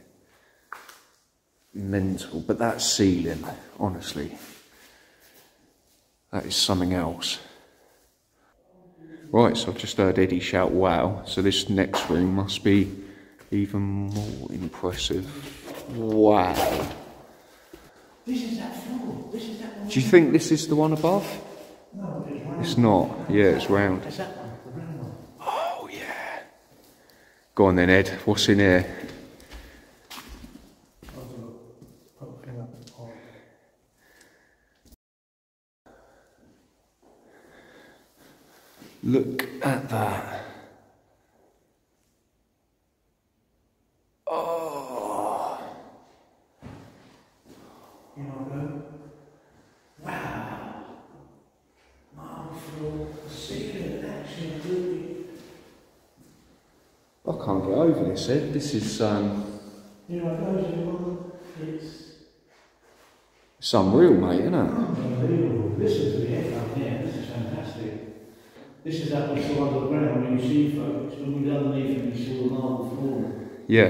[SPEAKER 1] Mental. But that ceiling, honestly, that is something else. Right, so I've just heard Eddie shout wow. So this next room must be even more impressive. Wow.
[SPEAKER 2] This is that floor. This is that one.
[SPEAKER 1] Do you think this is the one above?
[SPEAKER 2] No, it's round.
[SPEAKER 1] It's not. Yeah, it's round.
[SPEAKER 2] It's that one. The round one.
[SPEAKER 1] Oh, yeah. Go on then, Ed. What's in here?
[SPEAKER 2] I'll have a look. Put the thing up and on.
[SPEAKER 1] Look at that.
[SPEAKER 2] You know, go, wow, marble floor, ceiling, absolutely.
[SPEAKER 1] I can't over this. This is um,
[SPEAKER 2] You know, those are it's
[SPEAKER 1] it's unreal, mate, isn't it?
[SPEAKER 2] Listen to the echo here, this is fantastic. This is how we saw under the ground when you see folks, when we go underneath and you saw the marble floor.
[SPEAKER 1] Yeah.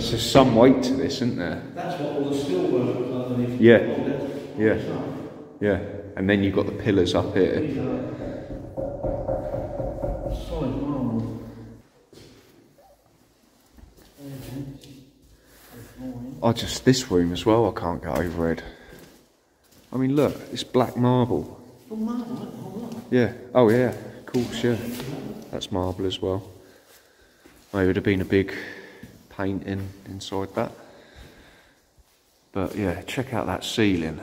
[SPEAKER 1] So there's some weight to this, isn't there?
[SPEAKER 2] That's what all the steel work was underneath.
[SPEAKER 1] Yeah.
[SPEAKER 2] All that- all
[SPEAKER 1] Yeah. Yeah. And then you've got the pillars up here. I just this room as well. I can't get over it. I mean, look, it's black marble.
[SPEAKER 2] Oh, marble, what the whole lot.
[SPEAKER 1] Yeah. Oh yeah. Of course. Yeah. That's marble as well. Maybe it would have been a big painting inside that. But yeah, check out that ceiling.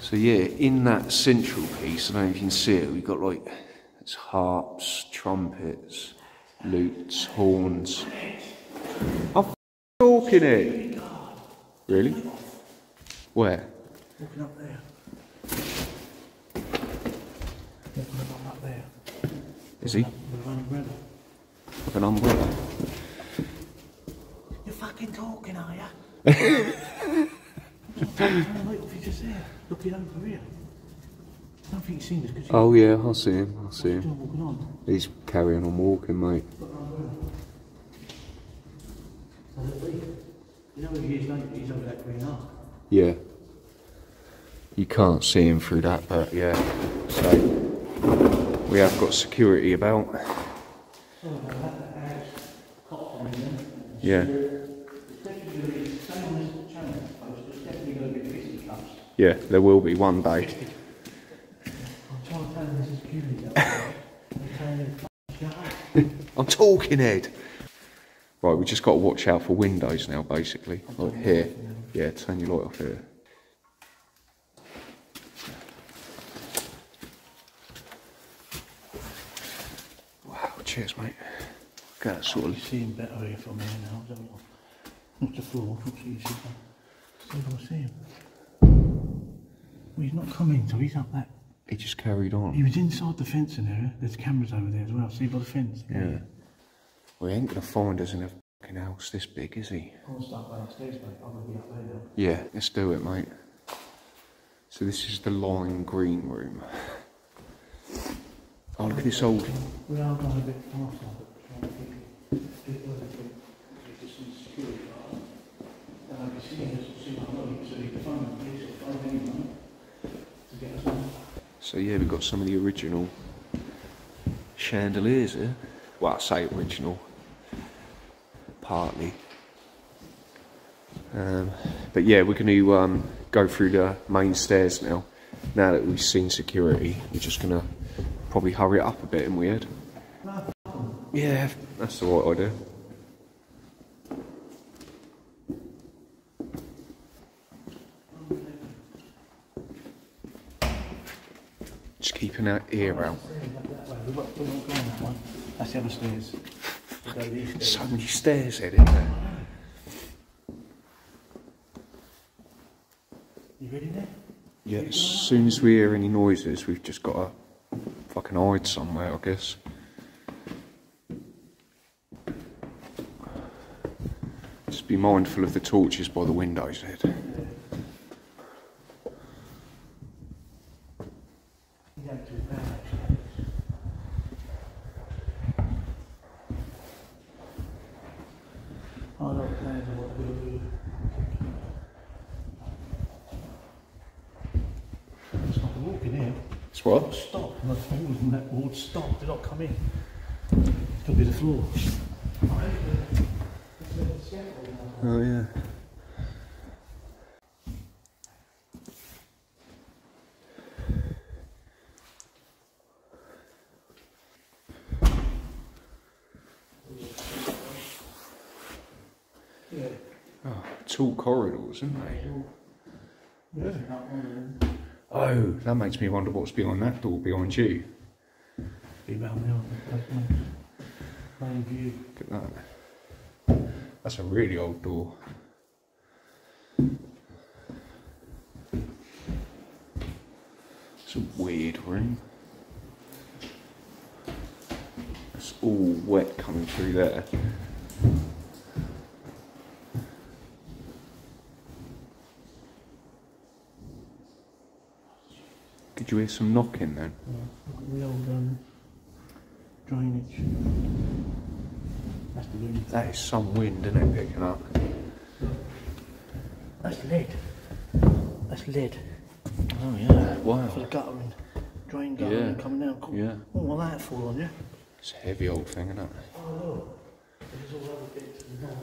[SPEAKER 1] So yeah, in that central piece, I don't know if you can see it, we've got like it's harps, trumpets, lutes, horns. I'm f- talking it. Really? Where?
[SPEAKER 2] Walking up there. Walking up, up there.
[SPEAKER 1] Is he?
[SPEAKER 2] With an umbrella.
[SPEAKER 1] With an umbrella?
[SPEAKER 2] You're fucking talking, are ya? Turn the light off, he's just. Looking over here. I don't think he's seen because
[SPEAKER 1] Oh yeah, I'll see him. I'll see him.
[SPEAKER 2] walking on.
[SPEAKER 1] He's carrying on walking, mate.
[SPEAKER 2] You know where he is, don't you? He's over that green arc.
[SPEAKER 1] Yeah. You can't see him through that, but yeah. So we have got security about.
[SPEAKER 2] No, that, that house, cop from him,
[SPEAKER 1] Yeah.
[SPEAKER 2] It's definitely going to be, same on this channel post, there's definitely going to be fisticuffs.
[SPEAKER 1] Yeah, there will be one day.
[SPEAKER 2] I'm trying to tell him this is security out there. I'm telling him, "F- shut up.
[SPEAKER 1] I'm talking, Ed. Right, we just got to watch out for windows now, basically. Like here. Yeah, turn your light off here. Wow, cheers, mate. At that sort
[SPEAKER 2] You
[SPEAKER 1] of.
[SPEAKER 2] see him better here from here now, don't? Not the floor, not see you see him. Still don't see him. Well, he's not coming, so he's up that.
[SPEAKER 1] He just carried on.
[SPEAKER 2] He was inside the fencing area. There's cameras over there as well. See by the fence?
[SPEAKER 1] Yeah. Well, he ain't gonna find us in a fucking house this big, is he?
[SPEAKER 2] I'll start downstairs, mate. I'm to be up there now.
[SPEAKER 1] Yeah, let's do it, mate. So this is the lime green room. Oh, look at this old.
[SPEAKER 2] We are going a bit faster, but trying to keep So
[SPEAKER 1] yeah, we've got some of the original chandeliers here. Well, I say original, partly. Um, but yeah, we're going to um, go through the main stairs now. Now that we've seen security, we're just going to probably hurry it up a bit in weird. Yeah, that's the right idea. Keeping our ear out.
[SPEAKER 2] That way. We're not, we're not going that one. That's the other stairs. We go these stairs.
[SPEAKER 1] So many stairs, Ed, isn't there?
[SPEAKER 2] You ready there?
[SPEAKER 1] Yeah, as soon as we hear any noises, we've just got to fucking hide somewhere, I guess. Just be mindful of the torches by the windows, Ed.
[SPEAKER 2] You don't too bad, actually. I don't plans of what we'll do. Stop walking here.
[SPEAKER 1] It's what?
[SPEAKER 2] Stop. And the walls and that wall stop. Do not come in. Could be the floor.
[SPEAKER 1] Oh, yeah.
[SPEAKER 2] Yeah.
[SPEAKER 1] Oh, tall corridors, isn't they?
[SPEAKER 2] Yeah.
[SPEAKER 1] Oh, that makes me wonder what's behind that door behind you.
[SPEAKER 2] Be round there. That's view.
[SPEAKER 1] Look at that. That's a really old door. It's a weird room. It's all wet coming through there. Hear some knocking then?
[SPEAKER 2] The old um, drainage. That's the room.
[SPEAKER 1] That is some wind, isn't it, picking up?
[SPEAKER 2] That's lead. That's lead. Oh yeah.
[SPEAKER 1] Wow.
[SPEAKER 2] For the guttering, drain guttering
[SPEAKER 1] Yeah.
[SPEAKER 2] coming down. Cool.
[SPEAKER 1] Yeah.
[SPEAKER 2] Oh, will that fall on you?
[SPEAKER 1] It's a heavy old thing, isn't it?
[SPEAKER 2] Oh look. There's all other bits and bobs.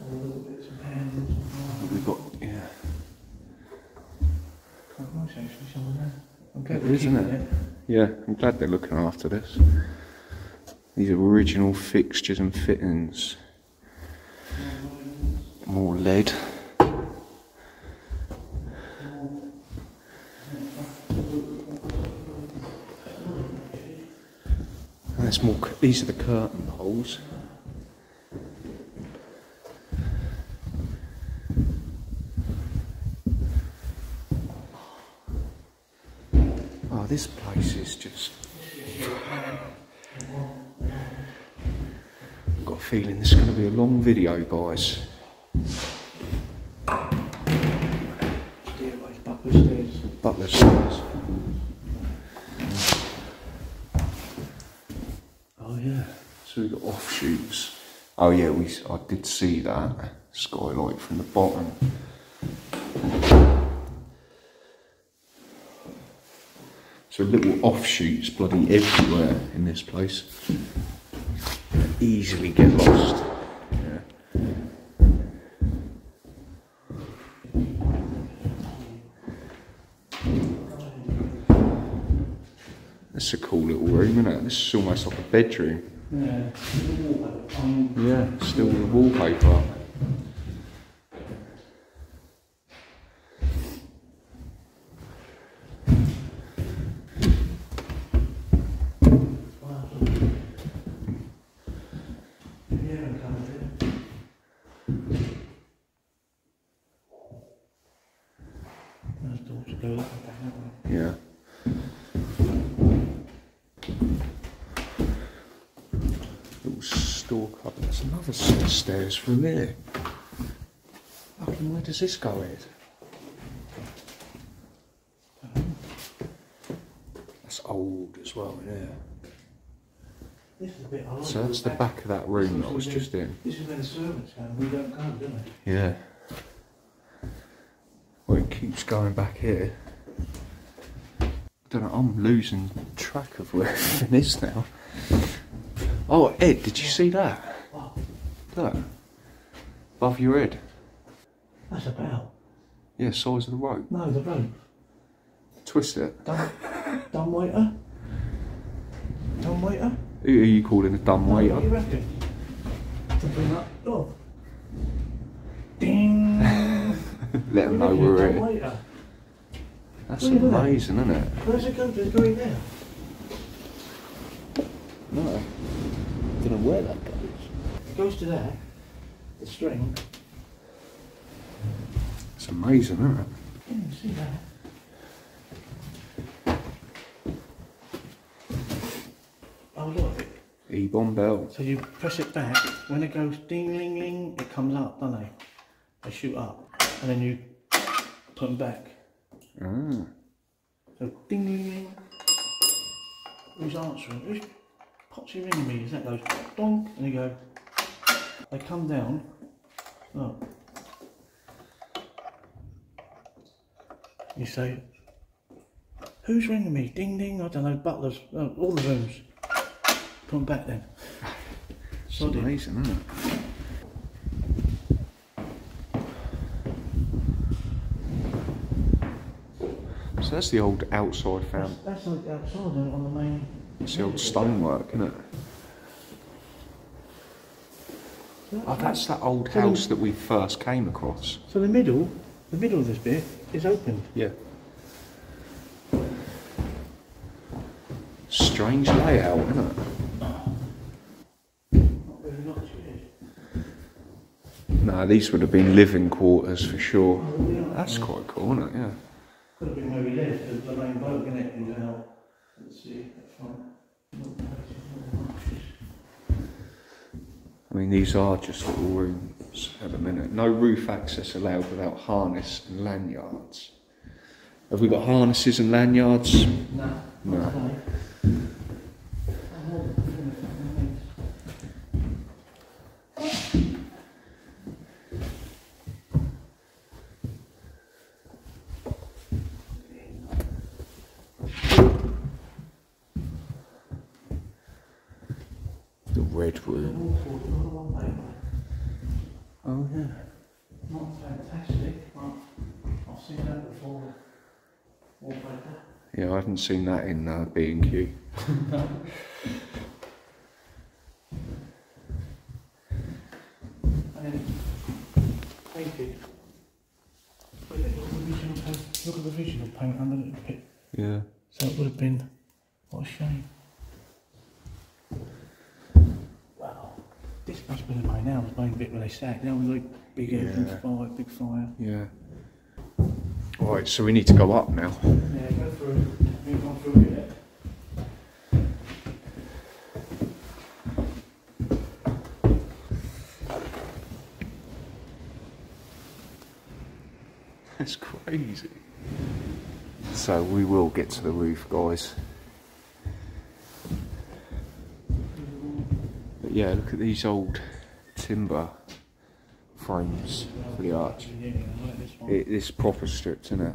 [SPEAKER 2] All the little bits and pans. and
[SPEAKER 1] We've got, yeah.
[SPEAKER 2] Quite nice actually, some of that. I'm glad
[SPEAKER 1] It
[SPEAKER 2] we're
[SPEAKER 1] is, isn't it? Yeah, I'm glad they're looking after this. These are original fixtures and fittings. More lead. And there's more. These are the curtain holes. Oh, this place is just. I've got a feeling this is going to be a long video, guys.
[SPEAKER 2] Stairways, butler stairs.
[SPEAKER 1] Butler stairs.
[SPEAKER 2] Oh yeah.
[SPEAKER 1] So we've got offshoots. Oh yeah, we. I did see that skylight from the bottom. So little offshoots bloody everywhere in this place. Easily get lost. That's a cool little room, isn't it? This is almost like a bedroom.
[SPEAKER 2] Yeah.
[SPEAKER 1] Yeah, still with the wallpaper up.
[SPEAKER 2] yeah, I can't do it. Those doors go up and down, that way.
[SPEAKER 1] Yeah. Little store cupboard. There's another set of stairs from here. Fucking where does this go, Ed? That's old as well, yeah.
[SPEAKER 2] This is a bit hard.
[SPEAKER 1] So that's the back of that room that I was just in.
[SPEAKER 2] This is where the servants go. We don't go, do we?
[SPEAKER 1] Yeah. Well, it keeps going back here. I don't know, I'm losing track of where everything is now. Oh, Ed, did you see that? Look. Above your head.
[SPEAKER 2] That's a bell.
[SPEAKER 1] Yeah, size of the rope.
[SPEAKER 2] No, the rope.
[SPEAKER 1] Twist it.
[SPEAKER 2] Dumb, dumb waiter. Dumb waiter.
[SPEAKER 1] Who are you calling a dumb
[SPEAKER 2] What do you
[SPEAKER 1] waiter?
[SPEAKER 2] reckon? To bring up. Oh. Ding.
[SPEAKER 1] Let them know we're here.
[SPEAKER 2] waiter.
[SPEAKER 1] That's amazing, isn't it?
[SPEAKER 2] Where's it go? Does it go there?
[SPEAKER 1] No. Don't know where that goes.
[SPEAKER 2] It goes to there. The string.
[SPEAKER 1] It's amazing, isn't it?
[SPEAKER 2] Yeah, you see that? Oh look.
[SPEAKER 1] E-bomb bell.
[SPEAKER 2] So you press it back. When it goes ding ling ling, it comes up, don't they? They shoot up, and then you put them back.
[SPEAKER 1] Ah.
[SPEAKER 2] So ding ling ling. Who's answering? Who's Potsy ringing me? Is that goes donk, and you go. They come down. Look. You say, "Who's ringing me?" Ding ding. I don't know. Butlers. Oh, all the rooms. Them back then.
[SPEAKER 1] It's
[SPEAKER 2] Sod
[SPEAKER 1] amazing, isn't it? So that's the old outside found.
[SPEAKER 2] That's like outside on the main.
[SPEAKER 1] It's the old stonework, isn't it? Oh, that's that old house that we first came across.
[SPEAKER 2] So the middle, the middle of this bit is open.
[SPEAKER 1] Yeah. Strange layout, isn't it?
[SPEAKER 2] Not very much, is it?
[SPEAKER 1] No, these would have been living quarters for sure. That's quite cool, isn't it? Yeah.
[SPEAKER 2] Could have been where we lived, the, main boat, it? Let's see, at front. Little places, little marshes.
[SPEAKER 1] I mean, these are just little rooms at the minute. No roof access allowed without harness and lanyards. Have we got harnesses and lanyards?
[SPEAKER 2] No.
[SPEAKER 1] No.
[SPEAKER 2] Okay.
[SPEAKER 1] The red room.
[SPEAKER 2] Awful, another one paper.
[SPEAKER 1] Oh yeah.
[SPEAKER 2] Not fantastic, but I've seen that before. Wallpaper.
[SPEAKER 1] Yeah, I haven't seen that in uh, B and Q.
[SPEAKER 2] And then. Look at the original paint, under the pit.
[SPEAKER 1] Yeah.
[SPEAKER 2] So it would have been, what a shame. Wow. This must have been the main house, main bit where they sat. Now was like big
[SPEAKER 1] Yeah.
[SPEAKER 2] fire, big fire.
[SPEAKER 1] Yeah. Right, so we need to go up now.
[SPEAKER 2] Yeah, go through. We've gone through it.
[SPEAKER 1] That's crazy. So we will get to the roof, guys. But yeah, look at these old timber frames for the arch.
[SPEAKER 2] Yeah, I like this.
[SPEAKER 1] It, it's proper stripped, isn't it?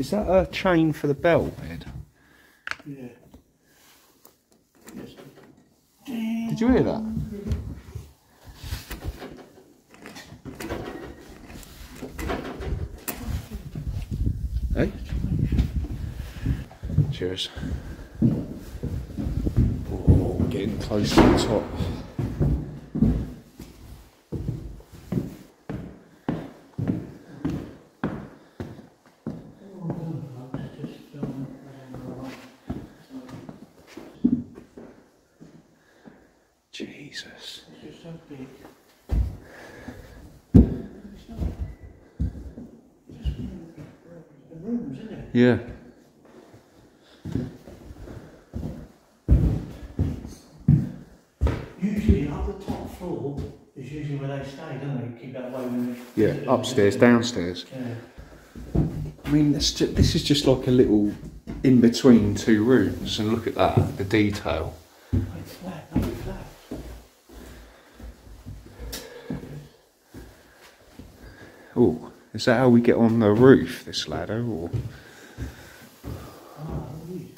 [SPEAKER 1] Is that a chain for the bell, Ed?
[SPEAKER 2] Yeah. Yes.
[SPEAKER 1] Did you hear that? Hey? Cheers. Oh, getting close to the top.
[SPEAKER 2] Just, um,
[SPEAKER 1] Jesus.
[SPEAKER 2] it's just so big. It's not. It's just the rooms, isn't it?
[SPEAKER 1] Yeah.
[SPEAKER 2] Usually up the top floor is usually where they stay, don't they? Keep that way when
[SPEAKER 1] Yeah, upstairs, downstairs.
[SPEAKER 2] Yeah.
[SPEAKER 1] I mean, this, this is just like a little in between two rooms, and look at that, the detail.
[SPEAKER 2] It's flat, no flat.
[SPEAKER 1] Oh, is that how we get on the roof, this ladder, or
[SPEAKER 2] Ah, these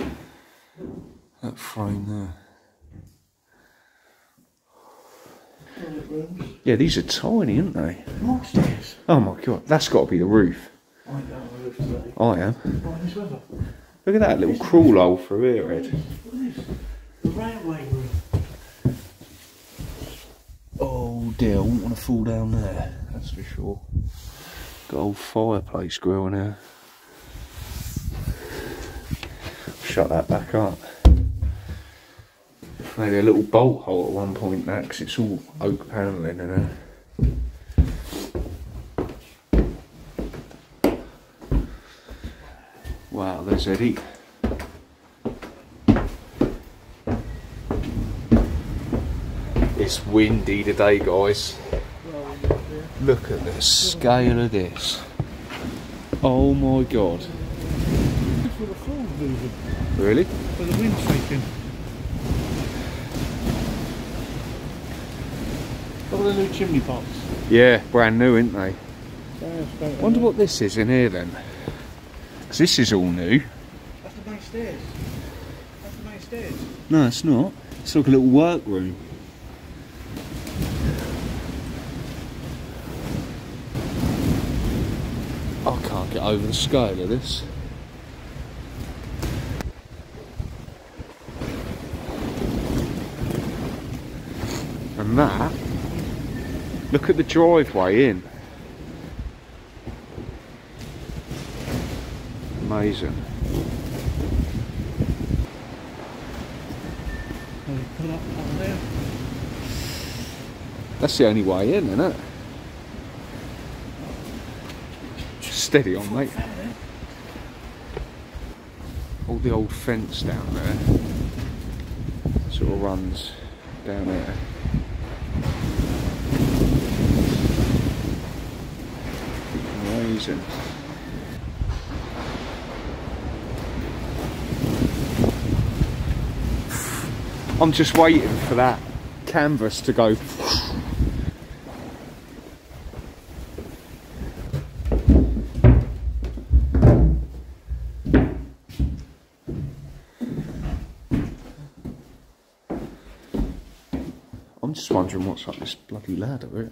[SPEAKER 1] that frame
[SPEAKER 2] hmm. there?
[SPEAKER 1] Yeah, these are tiny, aren't they? Oh my god, that's got to be the roof.
[SPEAKER 2] I ain't going on the roof today.
[SPEAKER 1] I am.
[SPEAKER 2] Right, this weather.
[SPEAKER 1] Look at that little crawl hole through here, Ed.
[SPEAKER 2] Look. The railway room.
[SPEAKER 1] Oh dear, I wouldn't want to fall down there, that's for sure. Got old fireplace grill in here. Shut that back up. Maybe a little bolt hole at one point now, 'cause it's all oak panelling and there. Wow, there's Eddie. It's windy today, guys. Look at the scale of this. Oh my god.
[SPEAKER 2] That's where the floor's moving.
[SPEAKER 1] Really?
[SPEAKER 2] Where the wind's shaking. Look at the new chimney pots.
[SPEAKER 1] Yeah, brand new, ain't they?
[SPEAKER 2] Yeah,
[SPEAKER 1] Wonder
[SPEAKER 2] on.
[SPEAKER 1] what this is in here then. 'Cause this is all new.
[SPEAKER 2] That's the main stairs. That's the main stairs.
[SPEAKER 1] No, it's not. It's like a little workroom. I can't get over the scale of this. And that, look at the driveway in. Amazing. That's the only way in, isn't it? Steady on, mate. All the old fence down there sort of runs down there. Amazing. I'm just waiting for that canvas to go. I'm just wondering what's up this bloody ladder,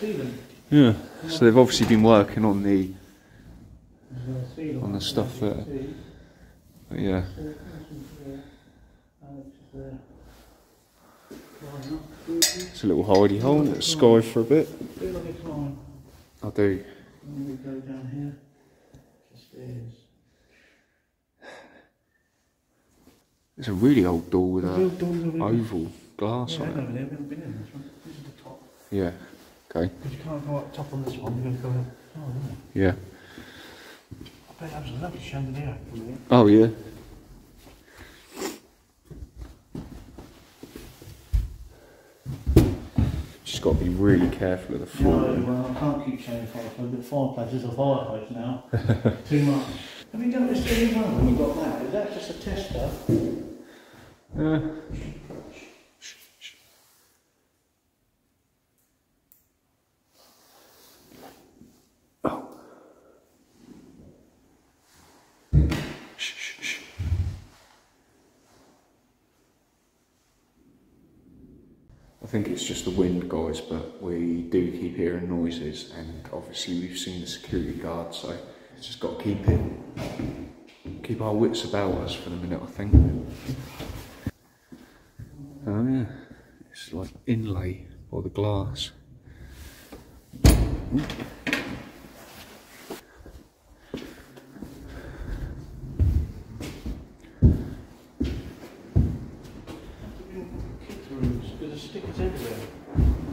[SPEAKER 2] ceiling.
[SPEAKER 1] Yeah. So they've obviously been working on the
[SPEAKER 2] There's a ceiling.
[SPEAKER 1] on the stuff there. Yeah. It's a little hidey hole, little sky for a bit.
[SPEAKER 2] Feel like it's mine.
[SPEAKER 1] I do.
[SPEAKER 2] We go down here. Stairs.
[SPEAKER 1] It's a really old door with a
[SPEAKER 2] real doors over there.
[SPEAKER 1] oval glass
[SPEAKER 2] Yeah,
[SPEAKER 1] on it.
[SPEAKER 2] there. We haven't been in this one. This is the top.
[SPEAKER 1] Yeah. Okay.
[SPEAKER 2] Because you can't go up top on this one. You're going to go up. Oh, no.
[SPEAKER 1] Yeah.
[SPEAKER 2] I bet that was a lovely chandelier.
[SPEAKER 1] Oh yeah. Just got to be really careful of the
[SPEAKER 2] No,
[SPEAKER 1] floor.
[SPEAKER 2] well, I can't keep saying fireplace. The fireplace is a fireplace now. Too much. Have you noticed any one when you got that? Is that just a tester?
[SPEAKER 1] Yeah. Oh. Think it's just the wind, guys, but we do keep hearing noises, and obviously we've seen the security guard, so it's just got to keep it, keep our wits about us for the minute, I think. Oh yeah, it's like inlay or the glass.
[SPEAKER 2] There's stickers everywhere.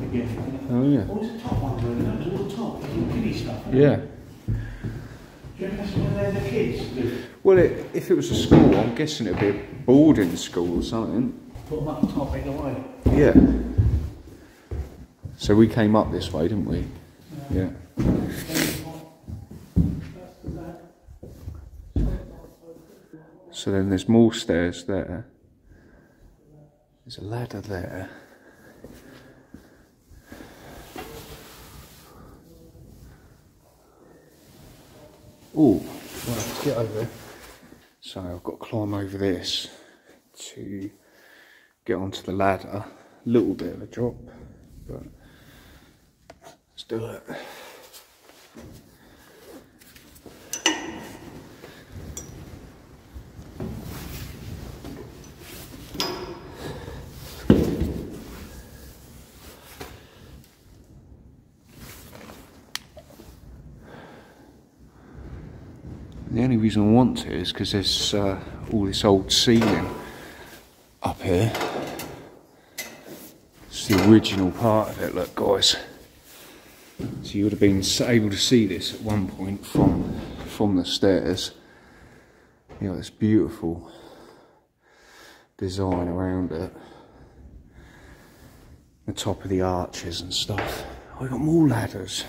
[SPEAKER 2] Again.
[SPEAKER 1] Oh yeah.
[SPEAKER 2] Oh, it's the top one, really. That was all the top. There's all kiddie stuff. isn't
[SPEAKER 1] Yeah.
[SPEAKER 2] there? Do you reckon that's where they're the kids live?
[SPEAKER 1] Well, it, if it was a school, I'm guessing it'd be a boarding school or something.
[SPEAKER 2] Put them up top either way.
[SPEAKER 1] Yeah. So we came up this way, didn't we? Yeah. So then there's more stairs there. There's a ladder there. Oh, let's get over there. So I've got to climb over this to get onto the ladder. A little bit of a drop, but let's do it. The only reason I want to is because there's uh, all this old ceiling up here. It's the original part of it, look guys. So you would have been able to see this at one point from from the stairs. You know, this beautiful design around it. The top of the arches and stuff. I've got more ladders.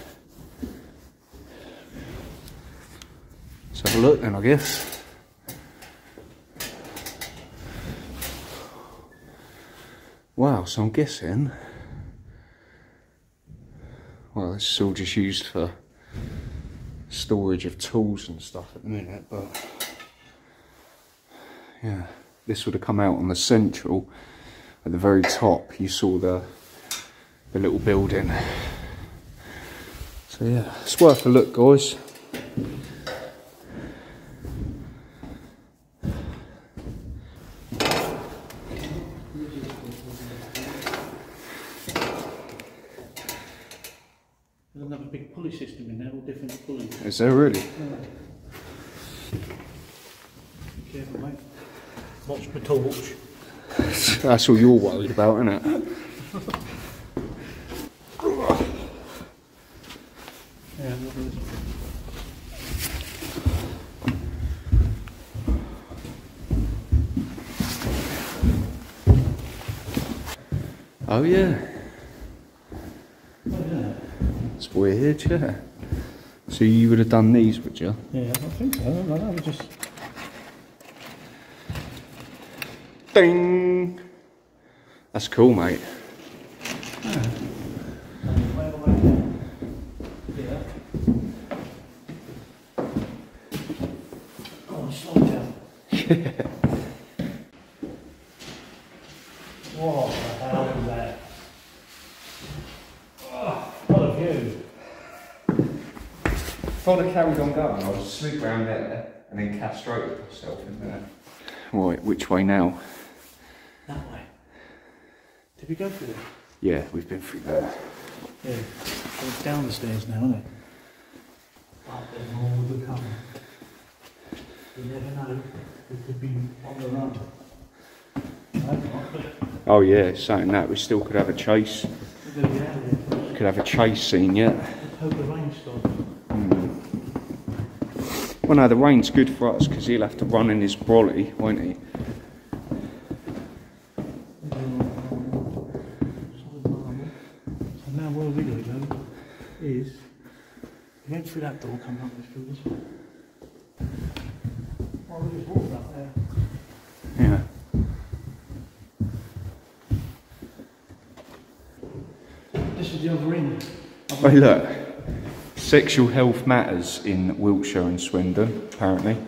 [SPEAKER 1] Let's have a look then, I guess. Wow, so I'm guessing. Well, this is all just used for storage of tools and stuff at the minute, but yeah, this would have come out on the central. At the very top, you saw the the little building. So yeah, it's worth a look, guys.
[SPEAKER 2] There's another big pulley system in there, all different pulleys.
[SPEAKER 1] Is there really?
[SPEAKER 2] Be careful, mate. Watch my torch.
[SPEAKER 1] That's all you're worried about, isn't it?
[SPEAKER 2] Yeah, look at this.
[SPEAKER 1] Oh yeah. It's weird, yeah. So you would have done these, would you?
[SPEAKER 2] Yeah, I think so. I don't know, we just
[SPEAKER 1] Ding! That's cool, mate.
[SPEAKER 2] Yeah. Oh, slow down. What the hell is that? Oh, what a view.
[SPEAKER 1] If I'd have carried on going, I would slip round there and then castrated myself in there. Right, which way now?
[SPEAKER 2] That way. Did we go through there?
[SPEAKER 1] Yeah, we've been through there.
[SPEAKER 2] Yeah. It's down the stairs now, isn't it? But there's more to come. You never know. We could be on the run. Right,
[SPEAKER 1] Oh yeah, saying that we still could have a chase.
[SPEAKER 2] we're going to get out of here.
[SPEAKER 1] Could have a chase scene yet.
[SPEAKER 2] Let's hope the rain stops.
[SPEAKER 1] Well, no, the rain's good for us because he'll have to run in his brolly, won't he?
[SPEAKER 2] So now where we're going to go is went through that door, come up this through this way. Oh, we just up there.
[SPEAKER 1] Yeah.
[SPEAKER 2] This is the other end.
[SPEAKER 1] Oh look, sexual health matters in Wiltshire and Swindon, apparently.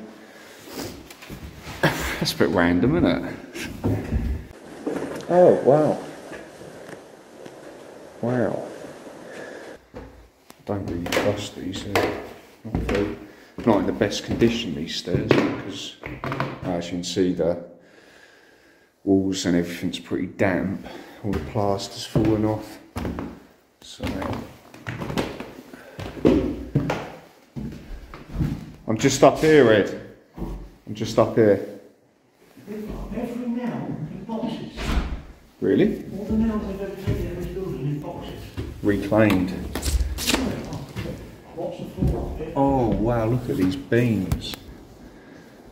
[SPEAKER 1] That's a bit random, isn't it? Oh wow. Wow. Don't really trust these. They're not, very, not in the best condition these stairs because, as you can see, the walls and everything's pretty damp. All the plaster's fallen off. So just up here, Ed. I'm just up here.
[SPEAKER 2] Every nail in boxes.
[SPEAKER 1] Really?
[SPEAKER 2] All the nails they've ever taken in this building in boxes.
[SPEAKER 1] Reclaimed.
[SPEAKER 2] What's the floor up here?
[SPEAKER 1] Oh wow, look at these beams.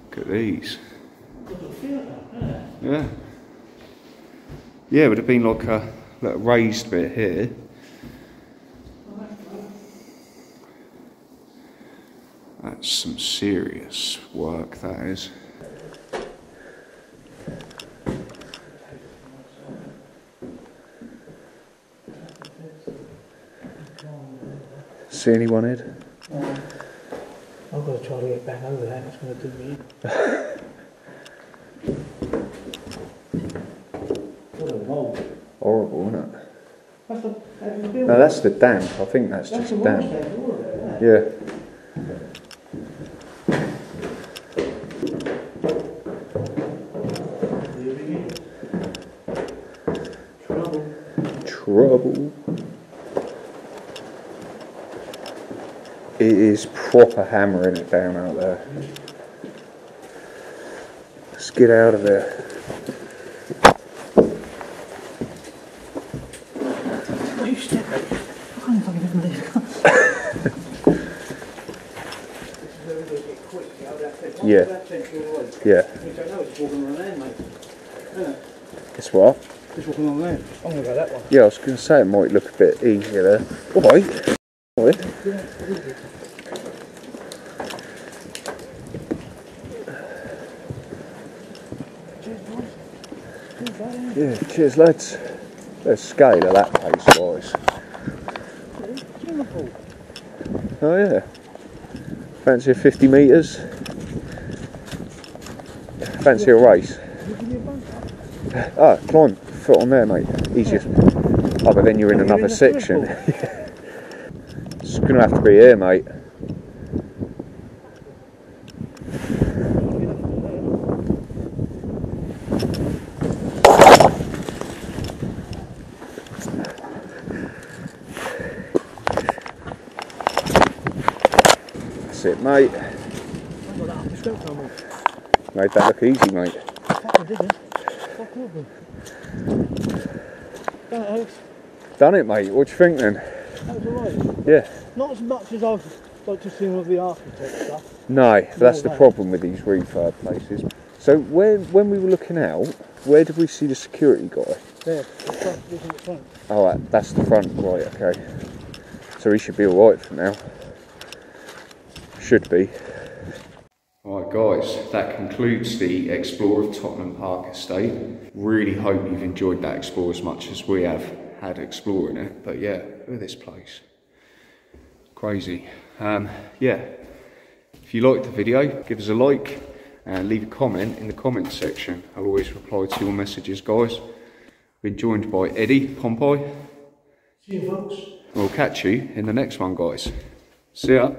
[SPEAKER 1] Look at these.
[SPEAKER 2] Got the theatre, yeah.
[SPEAKER 1] Yeah. It would have been like a little raised bit here. That's some serious work, that is. See anyone, Ed?
[SPEAKER 2] I've got to try to get back over that. It's going to do me. what a roll.
[SPEAKER 1] Horrible, isn't it?
[SPEAKER 2] That's the, that's the building.
[SPEAKER 1] No, that's the damp. I think that's
[SPEAKER 2] That's
[SPEAKER 1] just damp.
[SPEAKER 2] wash stand, all of it, yeah.
[SPEAKER 1] Yeah.
[SPEAKER 2] Here we go. Trouble.
[SPEAKER 1] Trouble. It is proper hammering it down out there. Let's get out of there.
[SPEAKER 2] You step. I can't fucking even leave.
[SPEAKER 1] Yeah. Yeah. Guess what?
[SPEAKER 2] Just walking on land. Oh, I'm going to go that one.
[SPEAKER 1] Yeah, I was going to say it might look a bit easier there. Alright. Alright. Yeah, cheers lads. Let's scale that place, boys. Oh yeah. Fancy 50 metres? Fancy a race? Ah, climb. Foot on there, mate. Easiest. Oh, but then you're in another section. it's going to have to be here, mate. That's it, mate. Made that look easy, mate.
[SPEAKER 2] Fucking it. Fuck off. That Alex.
[SPEAKER 1] Done it, mate. What do you think then?
[SPEAKER 2] That was alright.
[SPEAKER 1] Yeah.
[SPEAKER 2] Not as much as I've like to see with the architect stuff.
[SPEAKER 1] No, that's the
[SPEAKER 2] no.
[SPEAKER 1] problem with these refurb places. So where, when we were looking out, where did we see the security guy?
[SPEAKER 2] There, the front, the front.
[SPEAKER 1] Oh, right, that's the front, right? Okay. So he should be all right for now. Should be. Alright guys, that concludes the explore of Tottenham Park Estate. Really hope you've enjoyed that explore as much as we have had exploring it. But yeah, look at this place. Crazy. Um, yeah, if you liked the video, give us a like and leave a comment in the comment section. I'll always reply to your messages, guys. Been joined by Eddie Pompey.
[SPEAKER 2] See you folks.
[SPEAKER 1] We'll catch you in the next one, guys. See ya.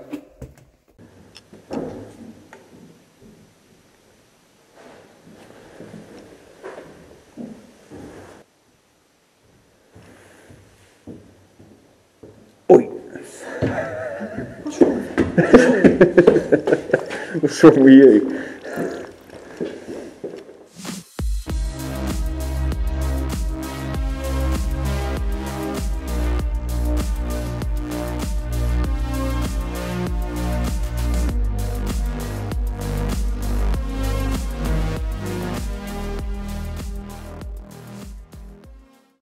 [SPEAKER 1] With you?